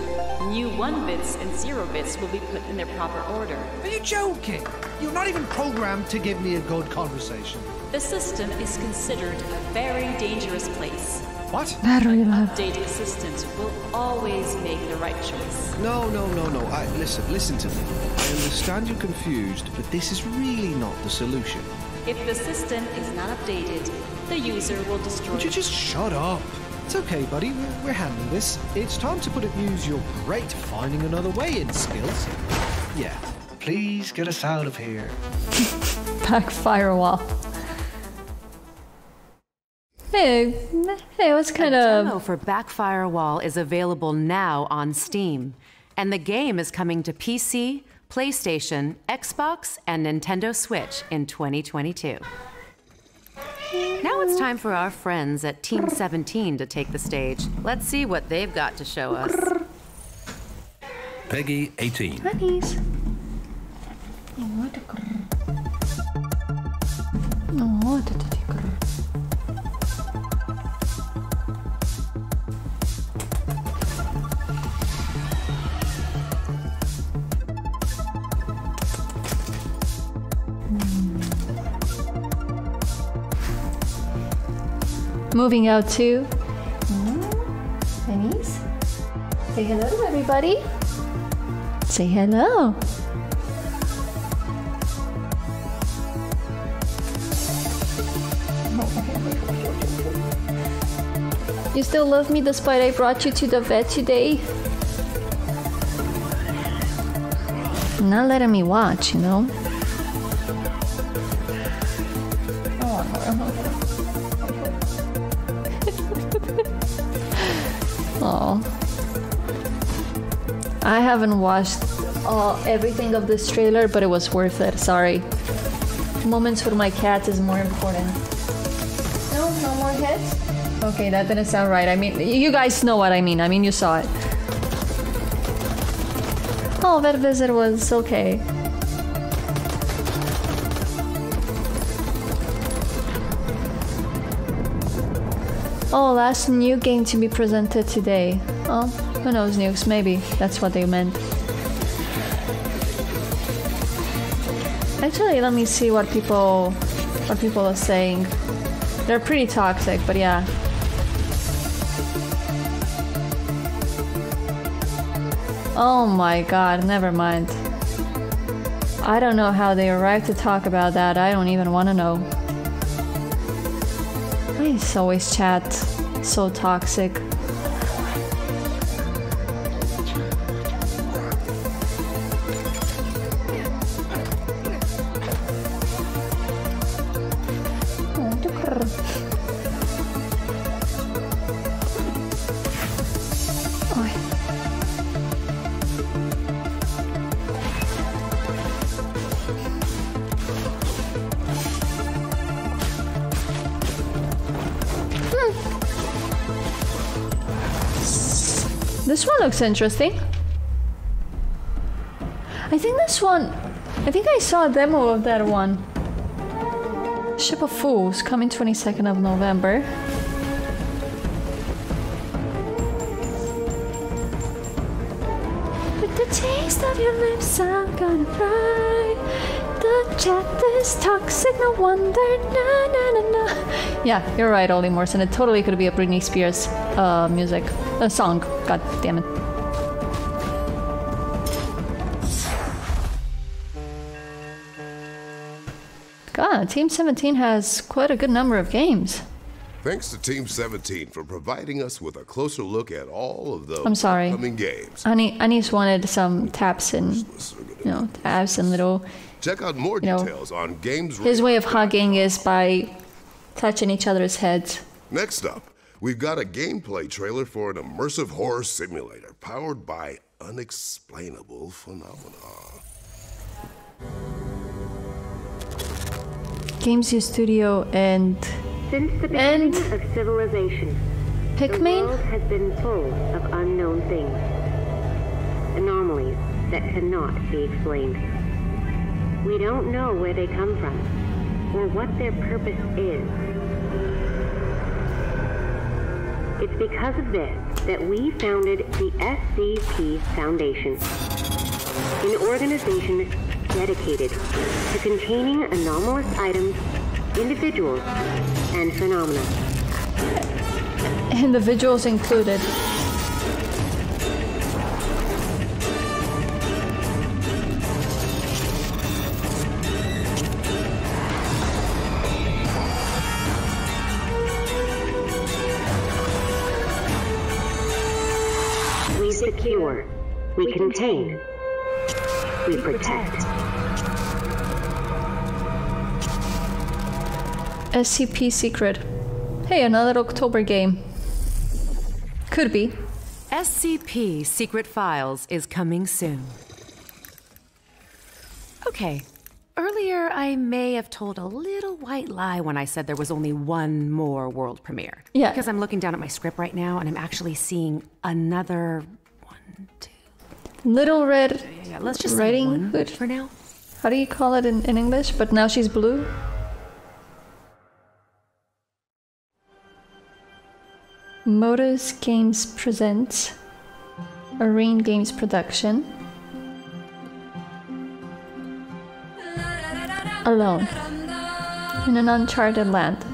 New 1 bits and 0 bits will be put in their proper order. Are you joking? You're not even programmed to give me a good conversation. The system is considered a very dangerous place. What? Battery low. Update assistant will always make the right choice. No, no, no, no. I, listen, listen to me. I understand you're confused, but this is really not the solution. If the system is not updated, the user will destroy. Would you just shut up? It's okay, buddy. We're, we're handling this. It's time to put it use your great finding another way in skills. Yeah. Please get us out of here. Backfirewall. Hey, hey, what's kind a of demo for Backfirewall is available now on Steam, and the game is coming to PC, PlayStation, Xbox, and Nintendo Switch in 2022. Now it's time for our friends at Team 17 to take the stage. Let's see what they've got to show us. PEGI 18. Honey's. Oh, Moving out to mm-hmm. Denise. Say hello to everybody. Say hello. You still love me despite I brought you to the vet today? Not letting me watch, you know? Haven't watched all everything of this trailer, but it was worth it. Sorry. Moments with my cat is more important. No, no more hits? Okay, that didn't sound right. I mean, you guys know what I mean. I mean, you saw it. Oh, that visit was okay. Oh, last new game to be presented today. Oh, who knows, nukes? Maybe that's what they meant. Actually, let me see what people what people are saying. They're pretty toxic, but yeah. Oh my god, never mind. I don't know how they arrived to talk about that. I don't even want to know. Why is always chat so toxic? Looks interesting. I think this one... I think I saw a demo of that one. Ship of Fools, coming 22nd of November. With The taste of your lips, I'm gonna cry. The chat is toxic, no wonder. Na na na na. Yeah, you're right, Ollie Morrison. It totally could be a Britney Spears uh, music, a song. God damn it. Team 17 has quite a good number of games. Thanks to Team 17 for providing us with a closer look at all of the I'm sorry. upcoming games. Ani- Anis wanted some taps and, you know, tabs and little. Check out more you know, details on Games His way of hugging is by touching each other's heads. Next up, we've got a gameplay trailer for an immersive horror simulator powered by unexplainable phenomena. Games Studio and Since the beginning of civilization, the world has been full of unknown things, anomalies that cannot be explained. We don't know where they come from or what their purpose is. It's because of this that we founded the SCP Foundation, an organization dedicated to containing anomalous items, individuals, and phenomena. Individuals included. We secure, we contain, we protect. SCP Secret. Hey, another October game. Could be. SCP Secret Files is coming soon. Okay, earlier I may have told a little white lie when I said there was only one more world premiere. Yeah. Because I'm looking down at my script right now and I'm actually seeing another. one, two. Little Red Yeah, yeah. let's just one Hood. for now. How do you call it in, in English? But now she's blue? Modus Games presents a Rain Games production. Alone in an uncharted land.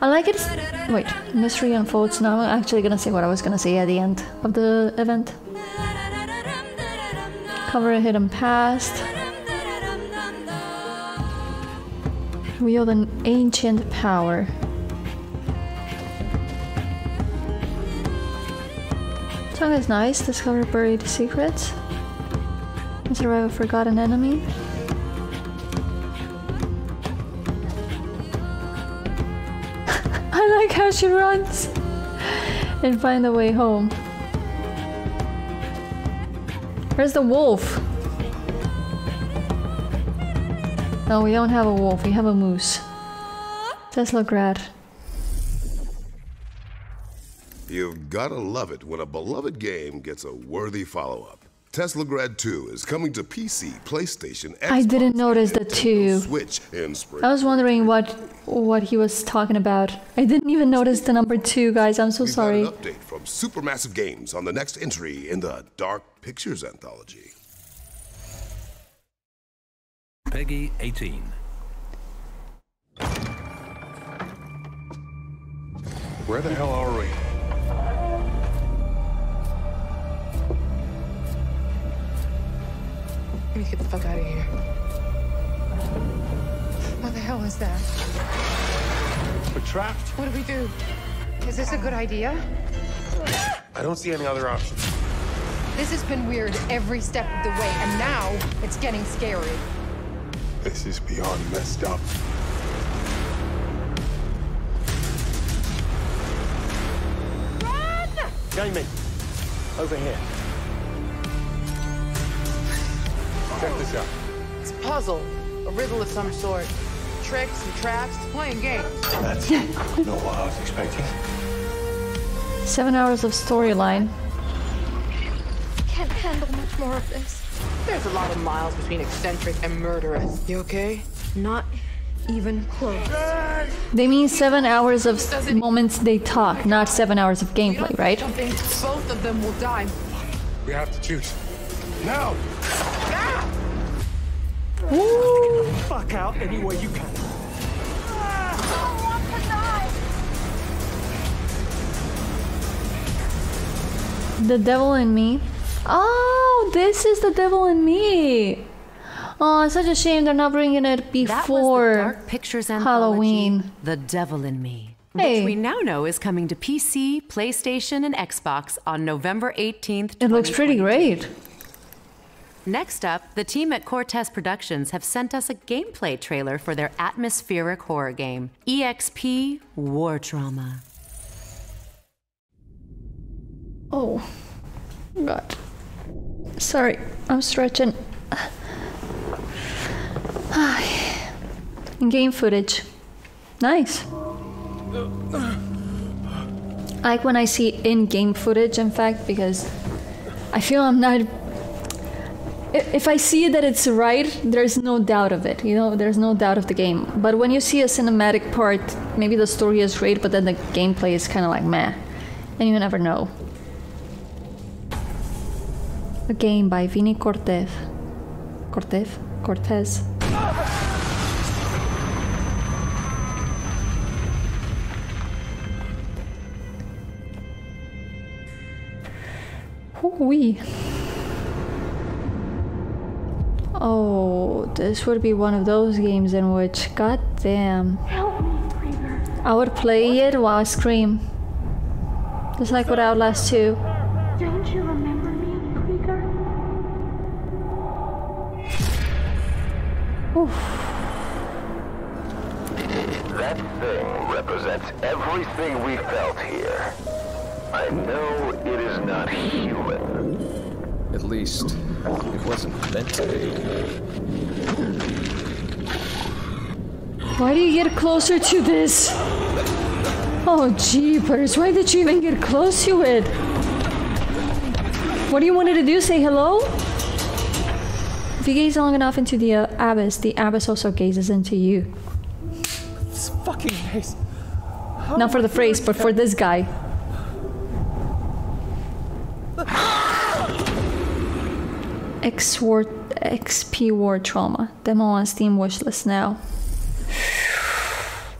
I like it. Wait, mystery unfolds. Now I'm actually gonna say what I was gonna say at the end of the event. Cover a hidden past. Wield an ancient power. Song is nice. Discover buried secrets. And survive a forgotten enemy. I like how she runs and find a way home. Where's the wolf? No, we don't have a wolf. We have a moose. Teslagrad. Gotta love it when a beloved game gets a worthy follow-up. Teslagrad 2 is coming to PC, PlayStation, I didn't notice the two. Switch in spring. I was wondering what what he was talking about. I didn't even notice the number two, guys. I'm so We've sorry. got an update from Supermassive Games on the next entry in the Dark Pictures anthology. PEGI 18. Where the hell are we? We need to get the fuck out of here. What the hell is that? We're trapped. What do we do? Is this a good idea? I don't see any other options. This has been weird every step of the way, and now it's getting scary. This is beyond messed up. Run! Jamie, over here. Check this out. It's a puzzle, a riddle of some sort. Tricks and traps, it's playing games. That's not what I was expecting. Seven hours of storyline. Can't handle much more of this. There's a lot of miles between eccentric and murderous. You okay? Not even close. They mean seven hours of moments they talk, not seven hours of gameplay, right? Something, both of them will die. We have to choose. Now! Ooh. Fuck out any way you can. The devil in me. Oh, this is the devil in me. Oh, it's such a shame they're not bringing it before Dark Pictures Halloween. The Devil in Me, Hey. which we now know is coming to PC, PlayStation, and Xbox on November 18th. It looks pretty great. Next up, the team at Cortez Productions have sent us a gameplay trailer for their atmospheric horror game, EXP War Trauma. Oh, God. Sorry, I'm stretching. In game footage. Nice. I like when I see in game footage, in fact, because I feel I'm not. If I see that it's right, there's no doubt of it. You know, there's no doubt of the game. But when you see a cinematic part, maybe the story is great, but then the gameplay is kind of like meh. And you never know. A game by Vinny Cortez. Cortez? Cortez. Wee. Oh, this would be one of those games in which, god goddamn, I would play it while I scream. Just like with Outlast 2. Don't you remember me, Krieger? That thing represents everything we felt here. I know it is not human. At least, it wasn't meant to be. Why do you get closer to this? Oh, jeepers, why did you even get close to it? What do you want it to do? Say hello? If you gaze long enough into the uh, abyss, the abyss also gazes into you. This fucking face. Not for the phrase, but for this guy. X War, XP War Trauma. Demo on Steam wishlist now.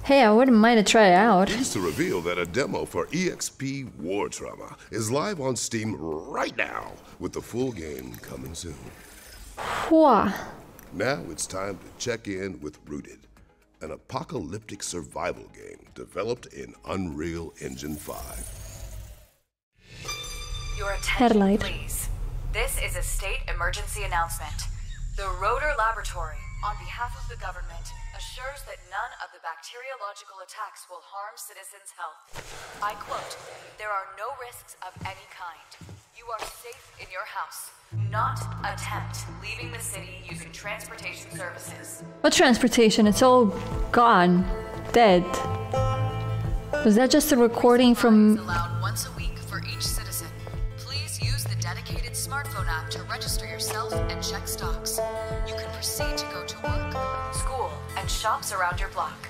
Hey, I wouldn't mind to try it out. Pleased to reveal that a demo for EXP War Trauma is live on Steam right now, with the full game coming soon. Whoa. Now it's time to check in with Rooted, an apocalyptic survival game developed in Unreal Engine 5. Your attention, Headlight. please. This is a state emergency announcement. The Rotor Laboratory, on behalf of the government, assures that none of the bacteriological attacks will harm citizens' health. I quote, There are no risks of any kind. You are safe in your house. Not attempt leaving the city using transportation services. What transportation? It's all gone. Dead. Was that just a recording from. Dedicated smartphone app to register yourself and check stocks. You can proceed to go to work, school, and shops around your block.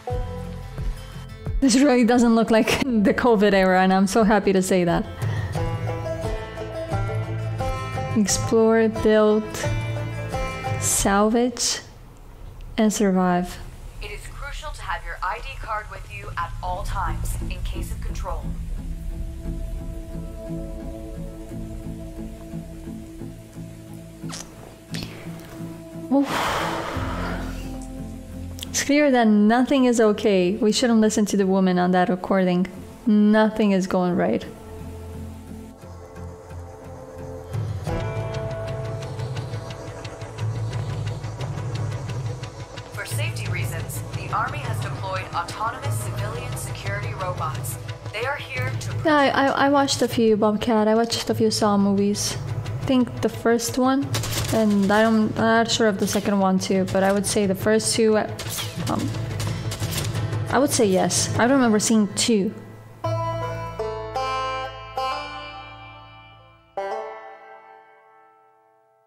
This really doesn't look like the COVID era, and I'm so happy to say that. Explore, build, salvage, and survive. It is crucial to have your ID card with you at all times in case of control. It's clear that nothing is okay. We shouldn't listen to the woman on that recording. Nothing is going right. For safety reasons, the Army has deployed autonomous civilian security robots. They are here to Yeah, I, I, I watched a few Bobcat. I watched a few Saw movies. I think the first one, and I'm not sure of the second one too. But I would say the first two. uh, Um, I would say yes. I remember seeing two.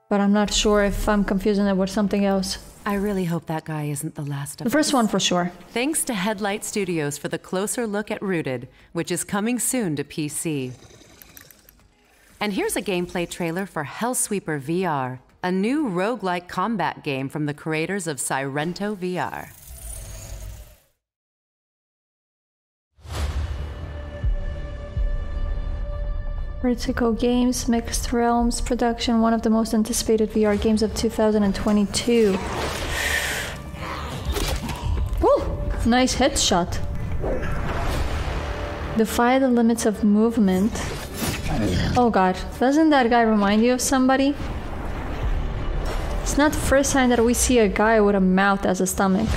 But I'm not sure if I'm confusing it with something else. I really hope that guy isn't the last of The first us. one for sure. Thanks to Headlight Studios for the closer look at Rooted, which is coming soon to PC. And here's a gameplay trailer for Hellsweeper VR, a new roguelike combat game from the creators of Sairento VR. Vertigo Games, Mixed Realms production, one of the most anticipated VR games of 2022. Woo! Nice headshot. Defy the limits of movement. Oh god, doesn't that guy remind you of somebody? It's not the first time that we see a guy with a mouth as a stomach.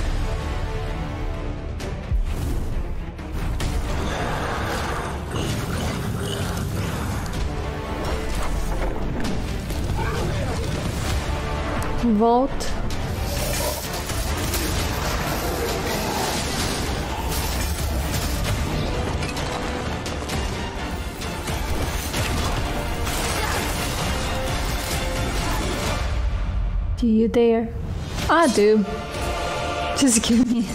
Vault. Do you dare? I do. Just give me.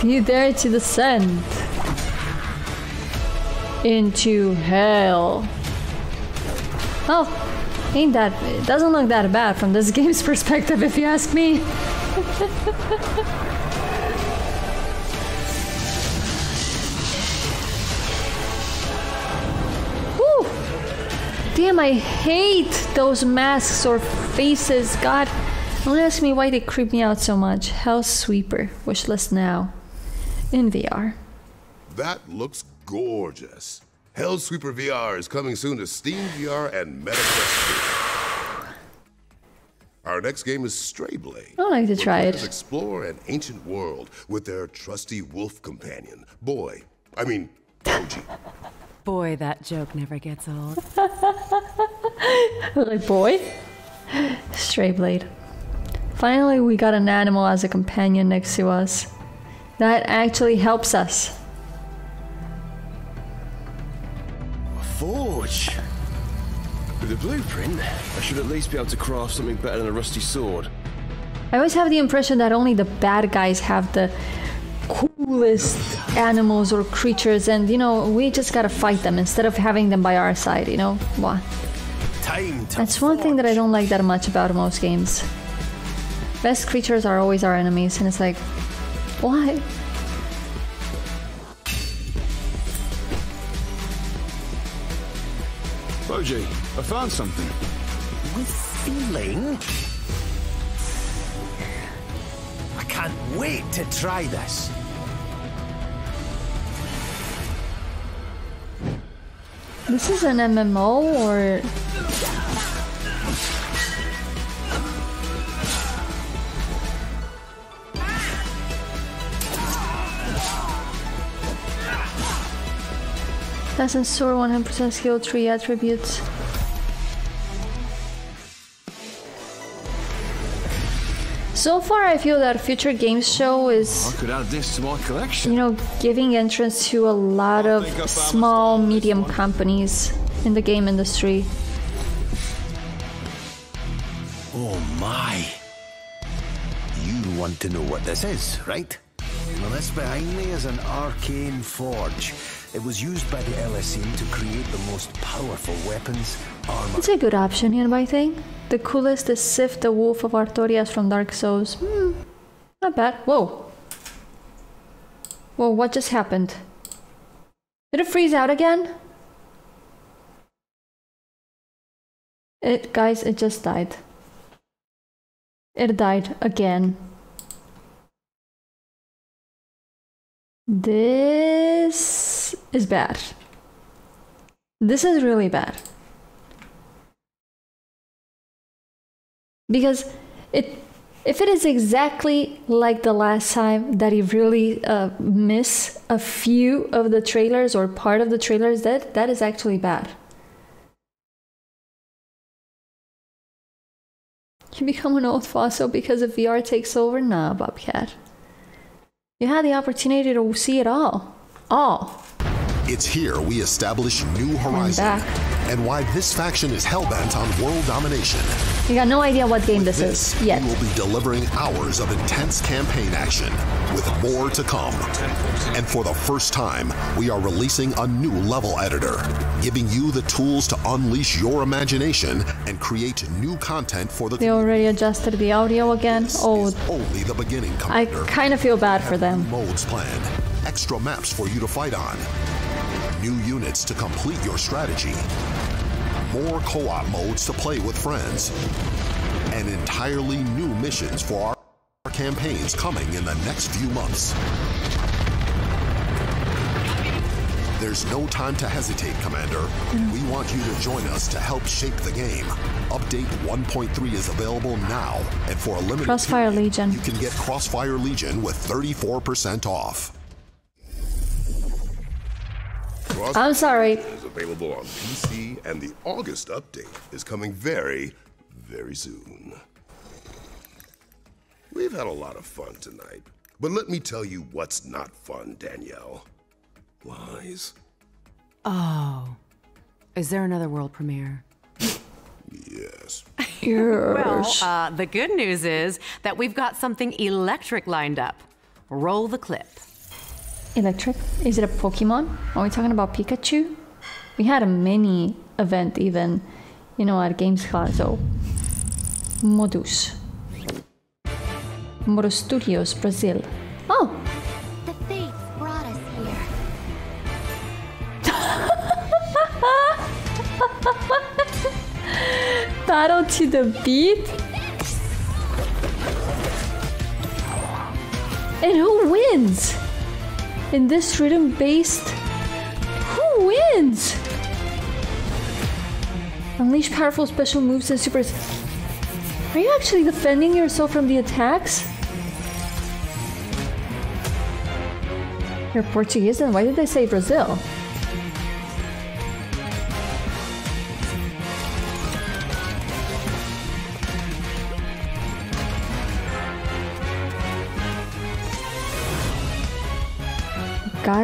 Do you dare to descend into hell? Oh, ain't that. It doesn't look that bad from this game's perspective, if you ask me. Damn, I hate those masks or faces. God, don't ask me why they creep me out so much. Hell Sweeper, wishlist now. In VR. That looks gorgeous. Hellsweeper VR is coming soon to Steam VR and MetaQuest 2. Our next game is Strayblade. I'd like to try it. Explore an ancient world with their trusty wolf companion, Boy. I mean, Boji. Boy, that joke never gets old. like, boy? Stray Blade. Finally, we got an animal as a companion next to us. That actually helps us. A forge. With a blueprint, I should at least be able to craft something better than a rusty sword. I always have the impression that only the bad guys have the coolest animals or creatures, and you know, we just gotta fight them instead of having them by our side, you know? What? Time to That's one thing that I don't like that much about most games. Best creatures are always our enemies, and it's like, why? Boji, I found something. With feeling? I can't wait to try this. This is an MMO or Doesn't store 100% skill tree attributes. So far, I feel that Future Games Show is I could add this to my collection. you know, giving entrance to a lot of small, medium companies in the game industry. Oh my. You want to know what this is, right? Well, this behind me is an arcane forge. It was used by the LSE to create the most powerful weapons, armor. It's a good option, you know, I think. The coolest is Sif, the Wolf of Artorias from Dark Souls. Hmm, not bad. Whoa. Whoa, what just happened? Did it freeze out again? It, guys, it just died. It died again. This is bad. This is really bad. Because it if it is exactly like the last time that you really uh, miss a few of the trailers or part of the trailers, that that is actually bad. You become an old fossil because if VR takes over? Nah, Bobcat. You had the opportunity to see it all. All. It's here we establish New horizons and why this faction is hellbent on world domination. You got no idea what game this This, is yet. we will be delivering hours of intense campaign action, with more to come. And for the first time, we are releasing a new level editor, giving you the tools to unleash your imagination and create new content for the They already adjusted the audio again. Oh, only the beginning, I kind of feel bad for them. Modes planned, extra maps for you to fight on, new units to complete your strategy, more co-op modes to play with friends, and entirely new missions for our campaigns coming in the next few months. There's no time to hesitate, Commander. We want you to join us to help shape the game. Update 1.3 is available now, and for a limited Crossfire Legion. you can get Crossfire Legion with 34% off. I'm sorry. is available on PC, and the August update is coming very, very soon. We've had a lot of fun tonight, but let me tell you what's not fun, Danielle. Lies. Oh. Is there another world premiere? Yes. Well, uh, the good news is that we've got something electric lined up. Roll the clip. Electric? Is it a Pokemon? Are we talking about Pikachu? We had a mini event even, you know, at Gamescom, so. Modus. Modus Studios, Brazil. Oh! The fates brought us here. Battle to the beat? And who wins? In this rhythm based, who wins? Unleash powerful special moves and supers. Are you actually defending yourself from the attacks? You're Portuguese, then why did they say Brazil?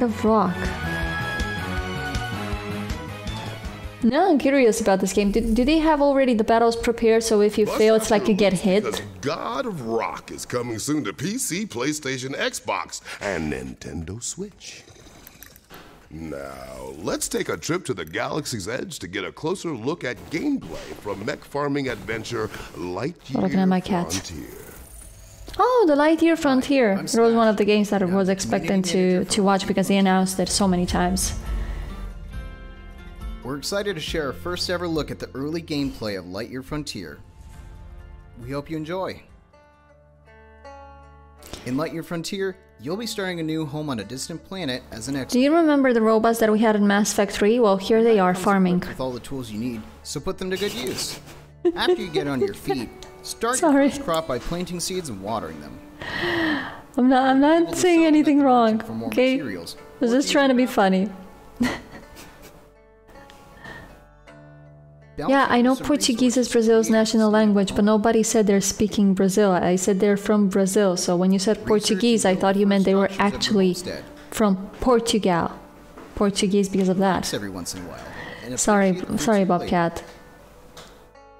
Of Rock. No, I'm curious about this game. Do, do they have already the battles prepared so if you fail, it's like you get hit? God of Rock is coming soon to PC, PlayStation, Xbox, and Nintendo Switch. Now, let's take a trip to the Galaxy's Edge to get a closer look at gameplay from mech farming adventure Lightyear Looking at my cat. Frontier. Oh, the Lightyear Frontier. It was one of the games that I was expecting to, to watch because they announced it so many times. We're excited to share our first ever look at the early gameplay of Lightyear Frontier. We hope you enjoy. In Lightyear Frontier, you'll be starting a new home on a distant planet as an expert. Do you remember the robots that we had in Mass Effect 3? Well, here they are farming. with all the tools you need, so put them to good use. After you get on your feet, start Sorry. your crop by planting seeds and watering them. I'm not I'm not saying anything wrong. Okay? I materials. was just trying to be funny. Yeah, I know Portuguese is Brazil's national language, but nobody said they're speaking Brazil. I said they're from Brazil. So when you said Portuguese, I thought you meant they were actually from Portugal. Portuguese because of that. every once in a while. Sorry, appreciate the fruits sorry. Bobcat.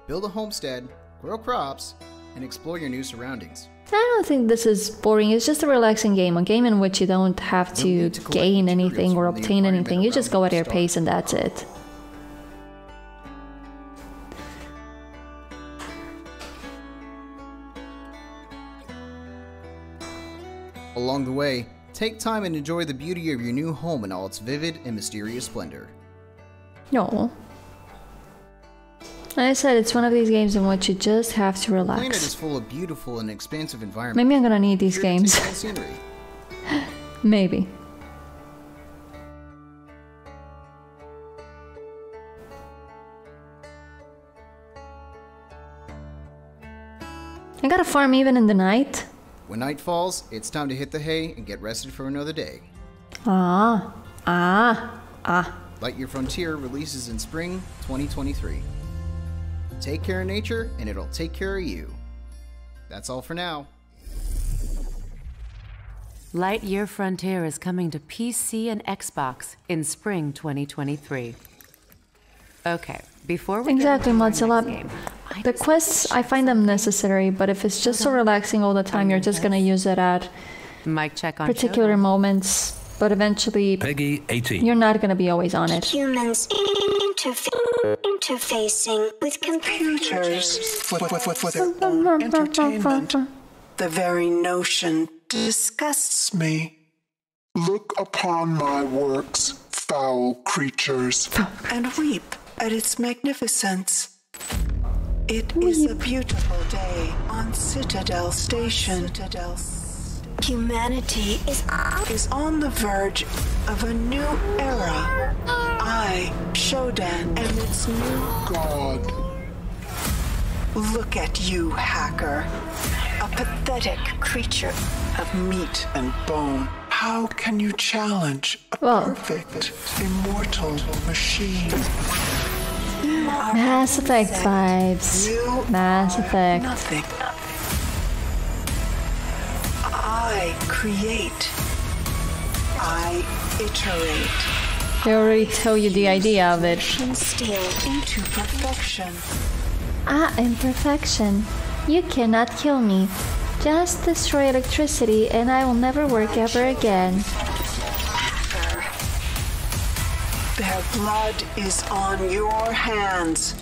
Build a homestead, grow crops, and explore your new surroundings. I don't think this is boring. It's just a relaxing game, a game in which you don't have to gain anything or obtain anything. You just go at your pace and that's it. Along the way, take time and enjoy the beauty of your new home in all its vivid and mysterious splendor. No. Like I said, it's one of these games in which you just have to The planet relax. is full of beautiful and expansive environments. Maybe I'm gonna need these Here games. take in scenery. Maybe. I gotta farm even in the night. When night falls, it's time to hit the hay and get rested for another day. Ah, ah, ah. Light Lightyear Frontier releases in spring 2023. Take care of nature, and it'll take care of you. That's all for now. Lightyear Frontier is coming to PC and Xbox in spring 2023. Okay, before we Exactly, get into our Mozilla. next game, The quests, I find them necessary, but if it's just so relaxing all the time, you're just gonna use it at Mic check on particular moments, but eventually PEGI 18. you're not going to be always on it. Humans interfa- interfacing with computers. for, for, for, for their own entertainment. The very notion disgusts me. Look upon my works, foul creatures. and weep at its magnificence. It is a beautiful day on Citadel Station. Citadel. Humanity is is on the verge of a new era. I, Shodan, am its new god. Look at you, hacker. A pathetic creature of meat and bone. How can you challenge a perfect, immortal machine? Mass Effect vibes. Mass Effect. Nothing. I create. I iterate. They already tell you the idea of it. Still into perfection. Ah, imperfection. You cannot kill me. Just destroy electricity and I will never work ever again. Their blood is on your hands.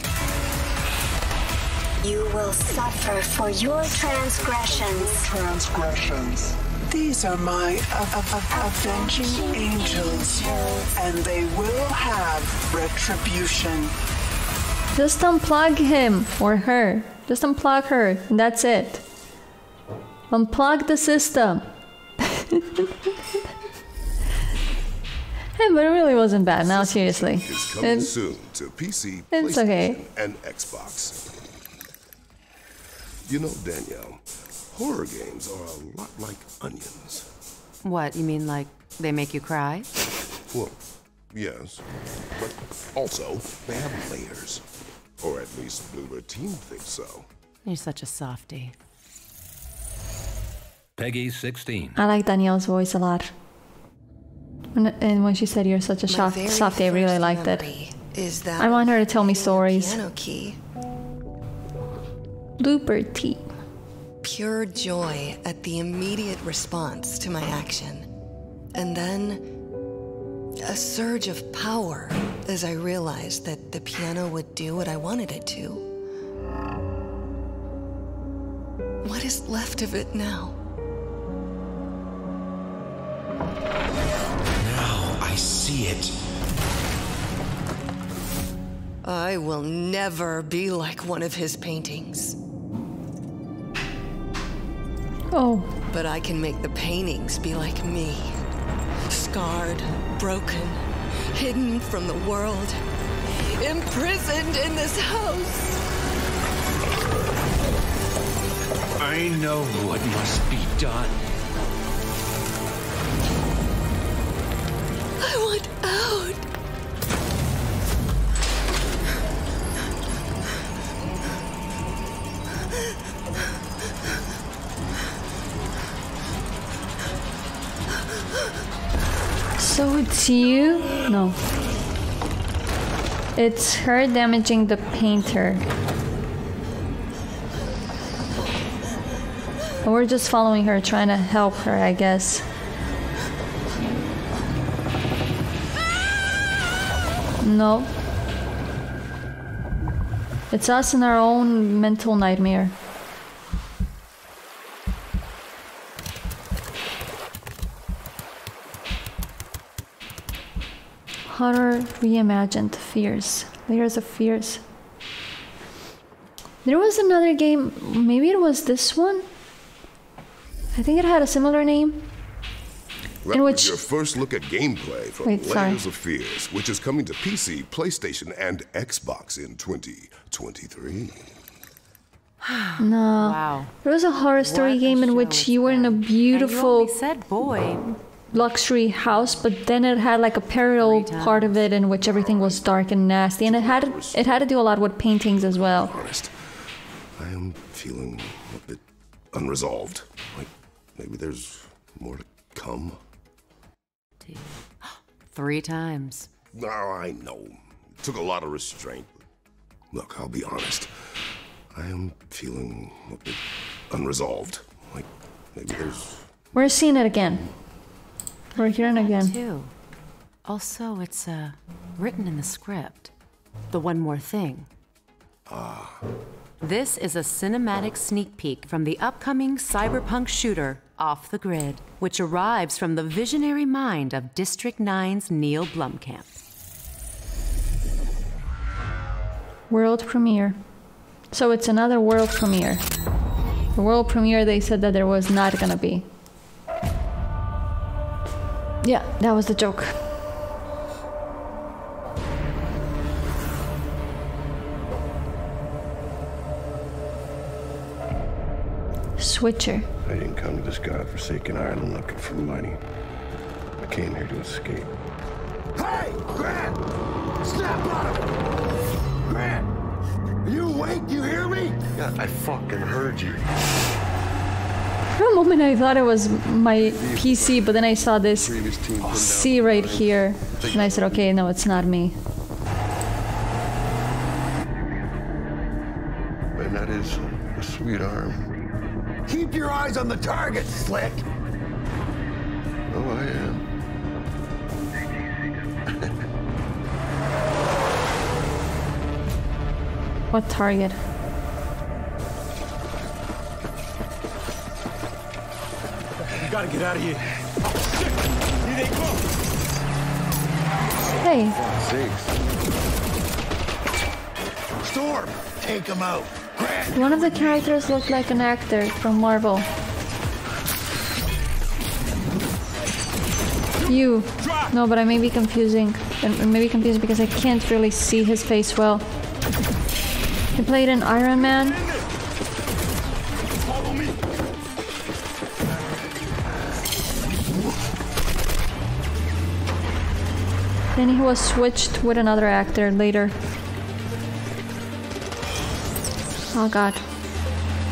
You will suffer for your transgressions. Transgressions. These are my av- av- av- avenging angels, and they will have retribution. Just unplug him or her. Just unplug her. And that's it. Unplug the system. Hey, but it really wasn't bad. Now, seriously. Is coming It- soon to PC, it's okay. and Xbox. You know, Danielle, horror games are a lot like onions. What, you mean like they make you cry? Well, yes, but also they have layers. Or at least Bloober Team thinks so. You're such a softie. PEGI 16. I like Danielle's voice a lot. When, and when she said you're such a My soft, very softie, I really first liked it. that I want her to tell me stories. piano key? Bloober Team. Pure joy at the immediate response to my action. And then a surge of power as I realized that the piano would do what I wanted it to. What is left of it now? Now I see it. I will never be like one of his paintings. Oh. But I can make the paintings be like me. Scarred, broken, hidden from the world, imprisoned in this house. I know what must be done. I want out. So it's you? No. It's her damaging the painter. We're just following her, trying to help her, I guess. No. It's us in our own mental nightmare. Horror reimagined fears. Layers of fears. There was another game, maybe it was this one? I think it had a similar name. That In was which- your first look at gameplay from Wait, sorry. Layers of Fears, which is coming to PC, PlayStation, and Xbox in 2023. No. Wow. There was a horror story game in which you were in a beautiful said boy. Luxury house, but then it had like a parallel part of it in which everything was dark and nasty, and it had it had to do a lot with paintings as well. Honest, I am feeling a bit unresolved. Like maybe there's more to come. Three times. No, I know. It took a lot of restraint. Look, I'll be honest. I am feeling a bit unresolved. Like maybe there's We're seeing it again. We're hearing again. Too. Also, it's uh, written in the script. The one more thing. Ah. This is a cinematic sneak peek from the upcoming cyberpunk shooter Off the Grid, which arrives from the visionary mind of District 9's Neill Blomkamp. World premiere. So it's another world premiere. The world premiere they said that there was not gonna be. Yeah, that was the joke. Switcher. I didn't come to this godforsaken island looking for money. I came here to escape. Hey, Grant! Snap out of it! Grant! Are you awake? You hear me? Yeah, I fucking heard you. For a moment I thought it was my PC, but then I saw this C right here. And I said, okay, no, it's not me. And that is a sweet arm. Keep your eyes on the target, Slick! Oh, I am. What target? Gotta get out of here. Shit! Here they come! Hey. Six. Storm! Take him out! One of the characters looked like an actor from Marvel. You. No, but I may be confusing. I may be confused because I can't really see his face well. He played an Iron Man. Then he was switched with another actor later. Oh god.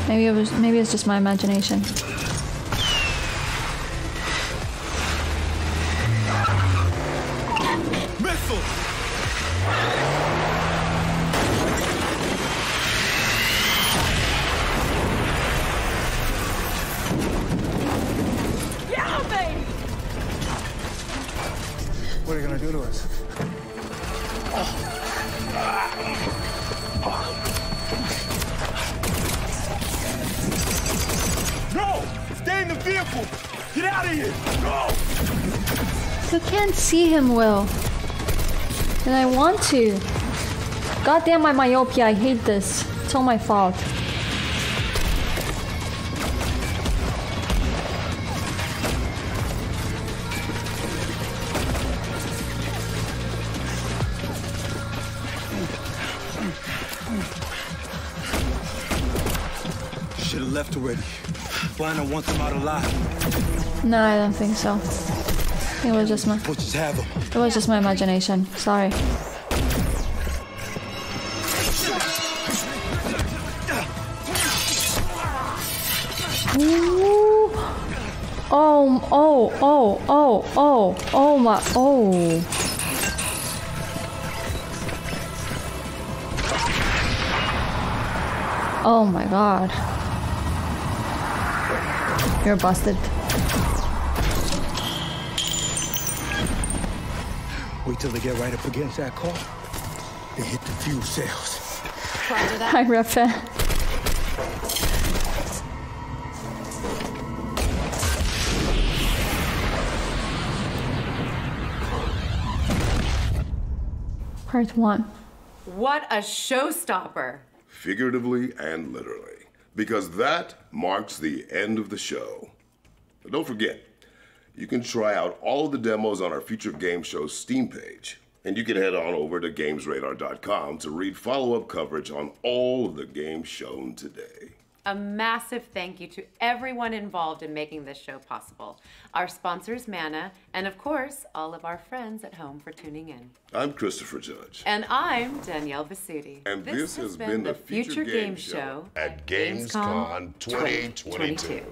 Maybe it was maybe it's just my imagination. Him well. And I want to. Goddamn my myopia, I hate this. It's all my fault. Should have left already. Lionel wants him out alive. No, I don't think so. It was just my it was just my imagination. Sorry. Ooh. Oh, oh, oh, oh, oh, oh my, oh. Oh my god. You're busted. Wait till they get right up against that car. They hit the fuel cells. Hi, Rafa. Part one. What a showstopper! Figuratively and literally. Because that marks the end of the show. But don't forget, you can try out all of the demos on our Future Game Show Steam page. And you can head on over to GamesRadar.com to read follow up coverage on all of the games shown today. A massive thank you to everyone involved in making this show possible. Our sponsors, Mana, and of course, all of our friends at home for tuning in. I'm Christopher Judge. And I'm Danielle Bisutti. And this, has been, the Future Game Show at Gamescom 2022.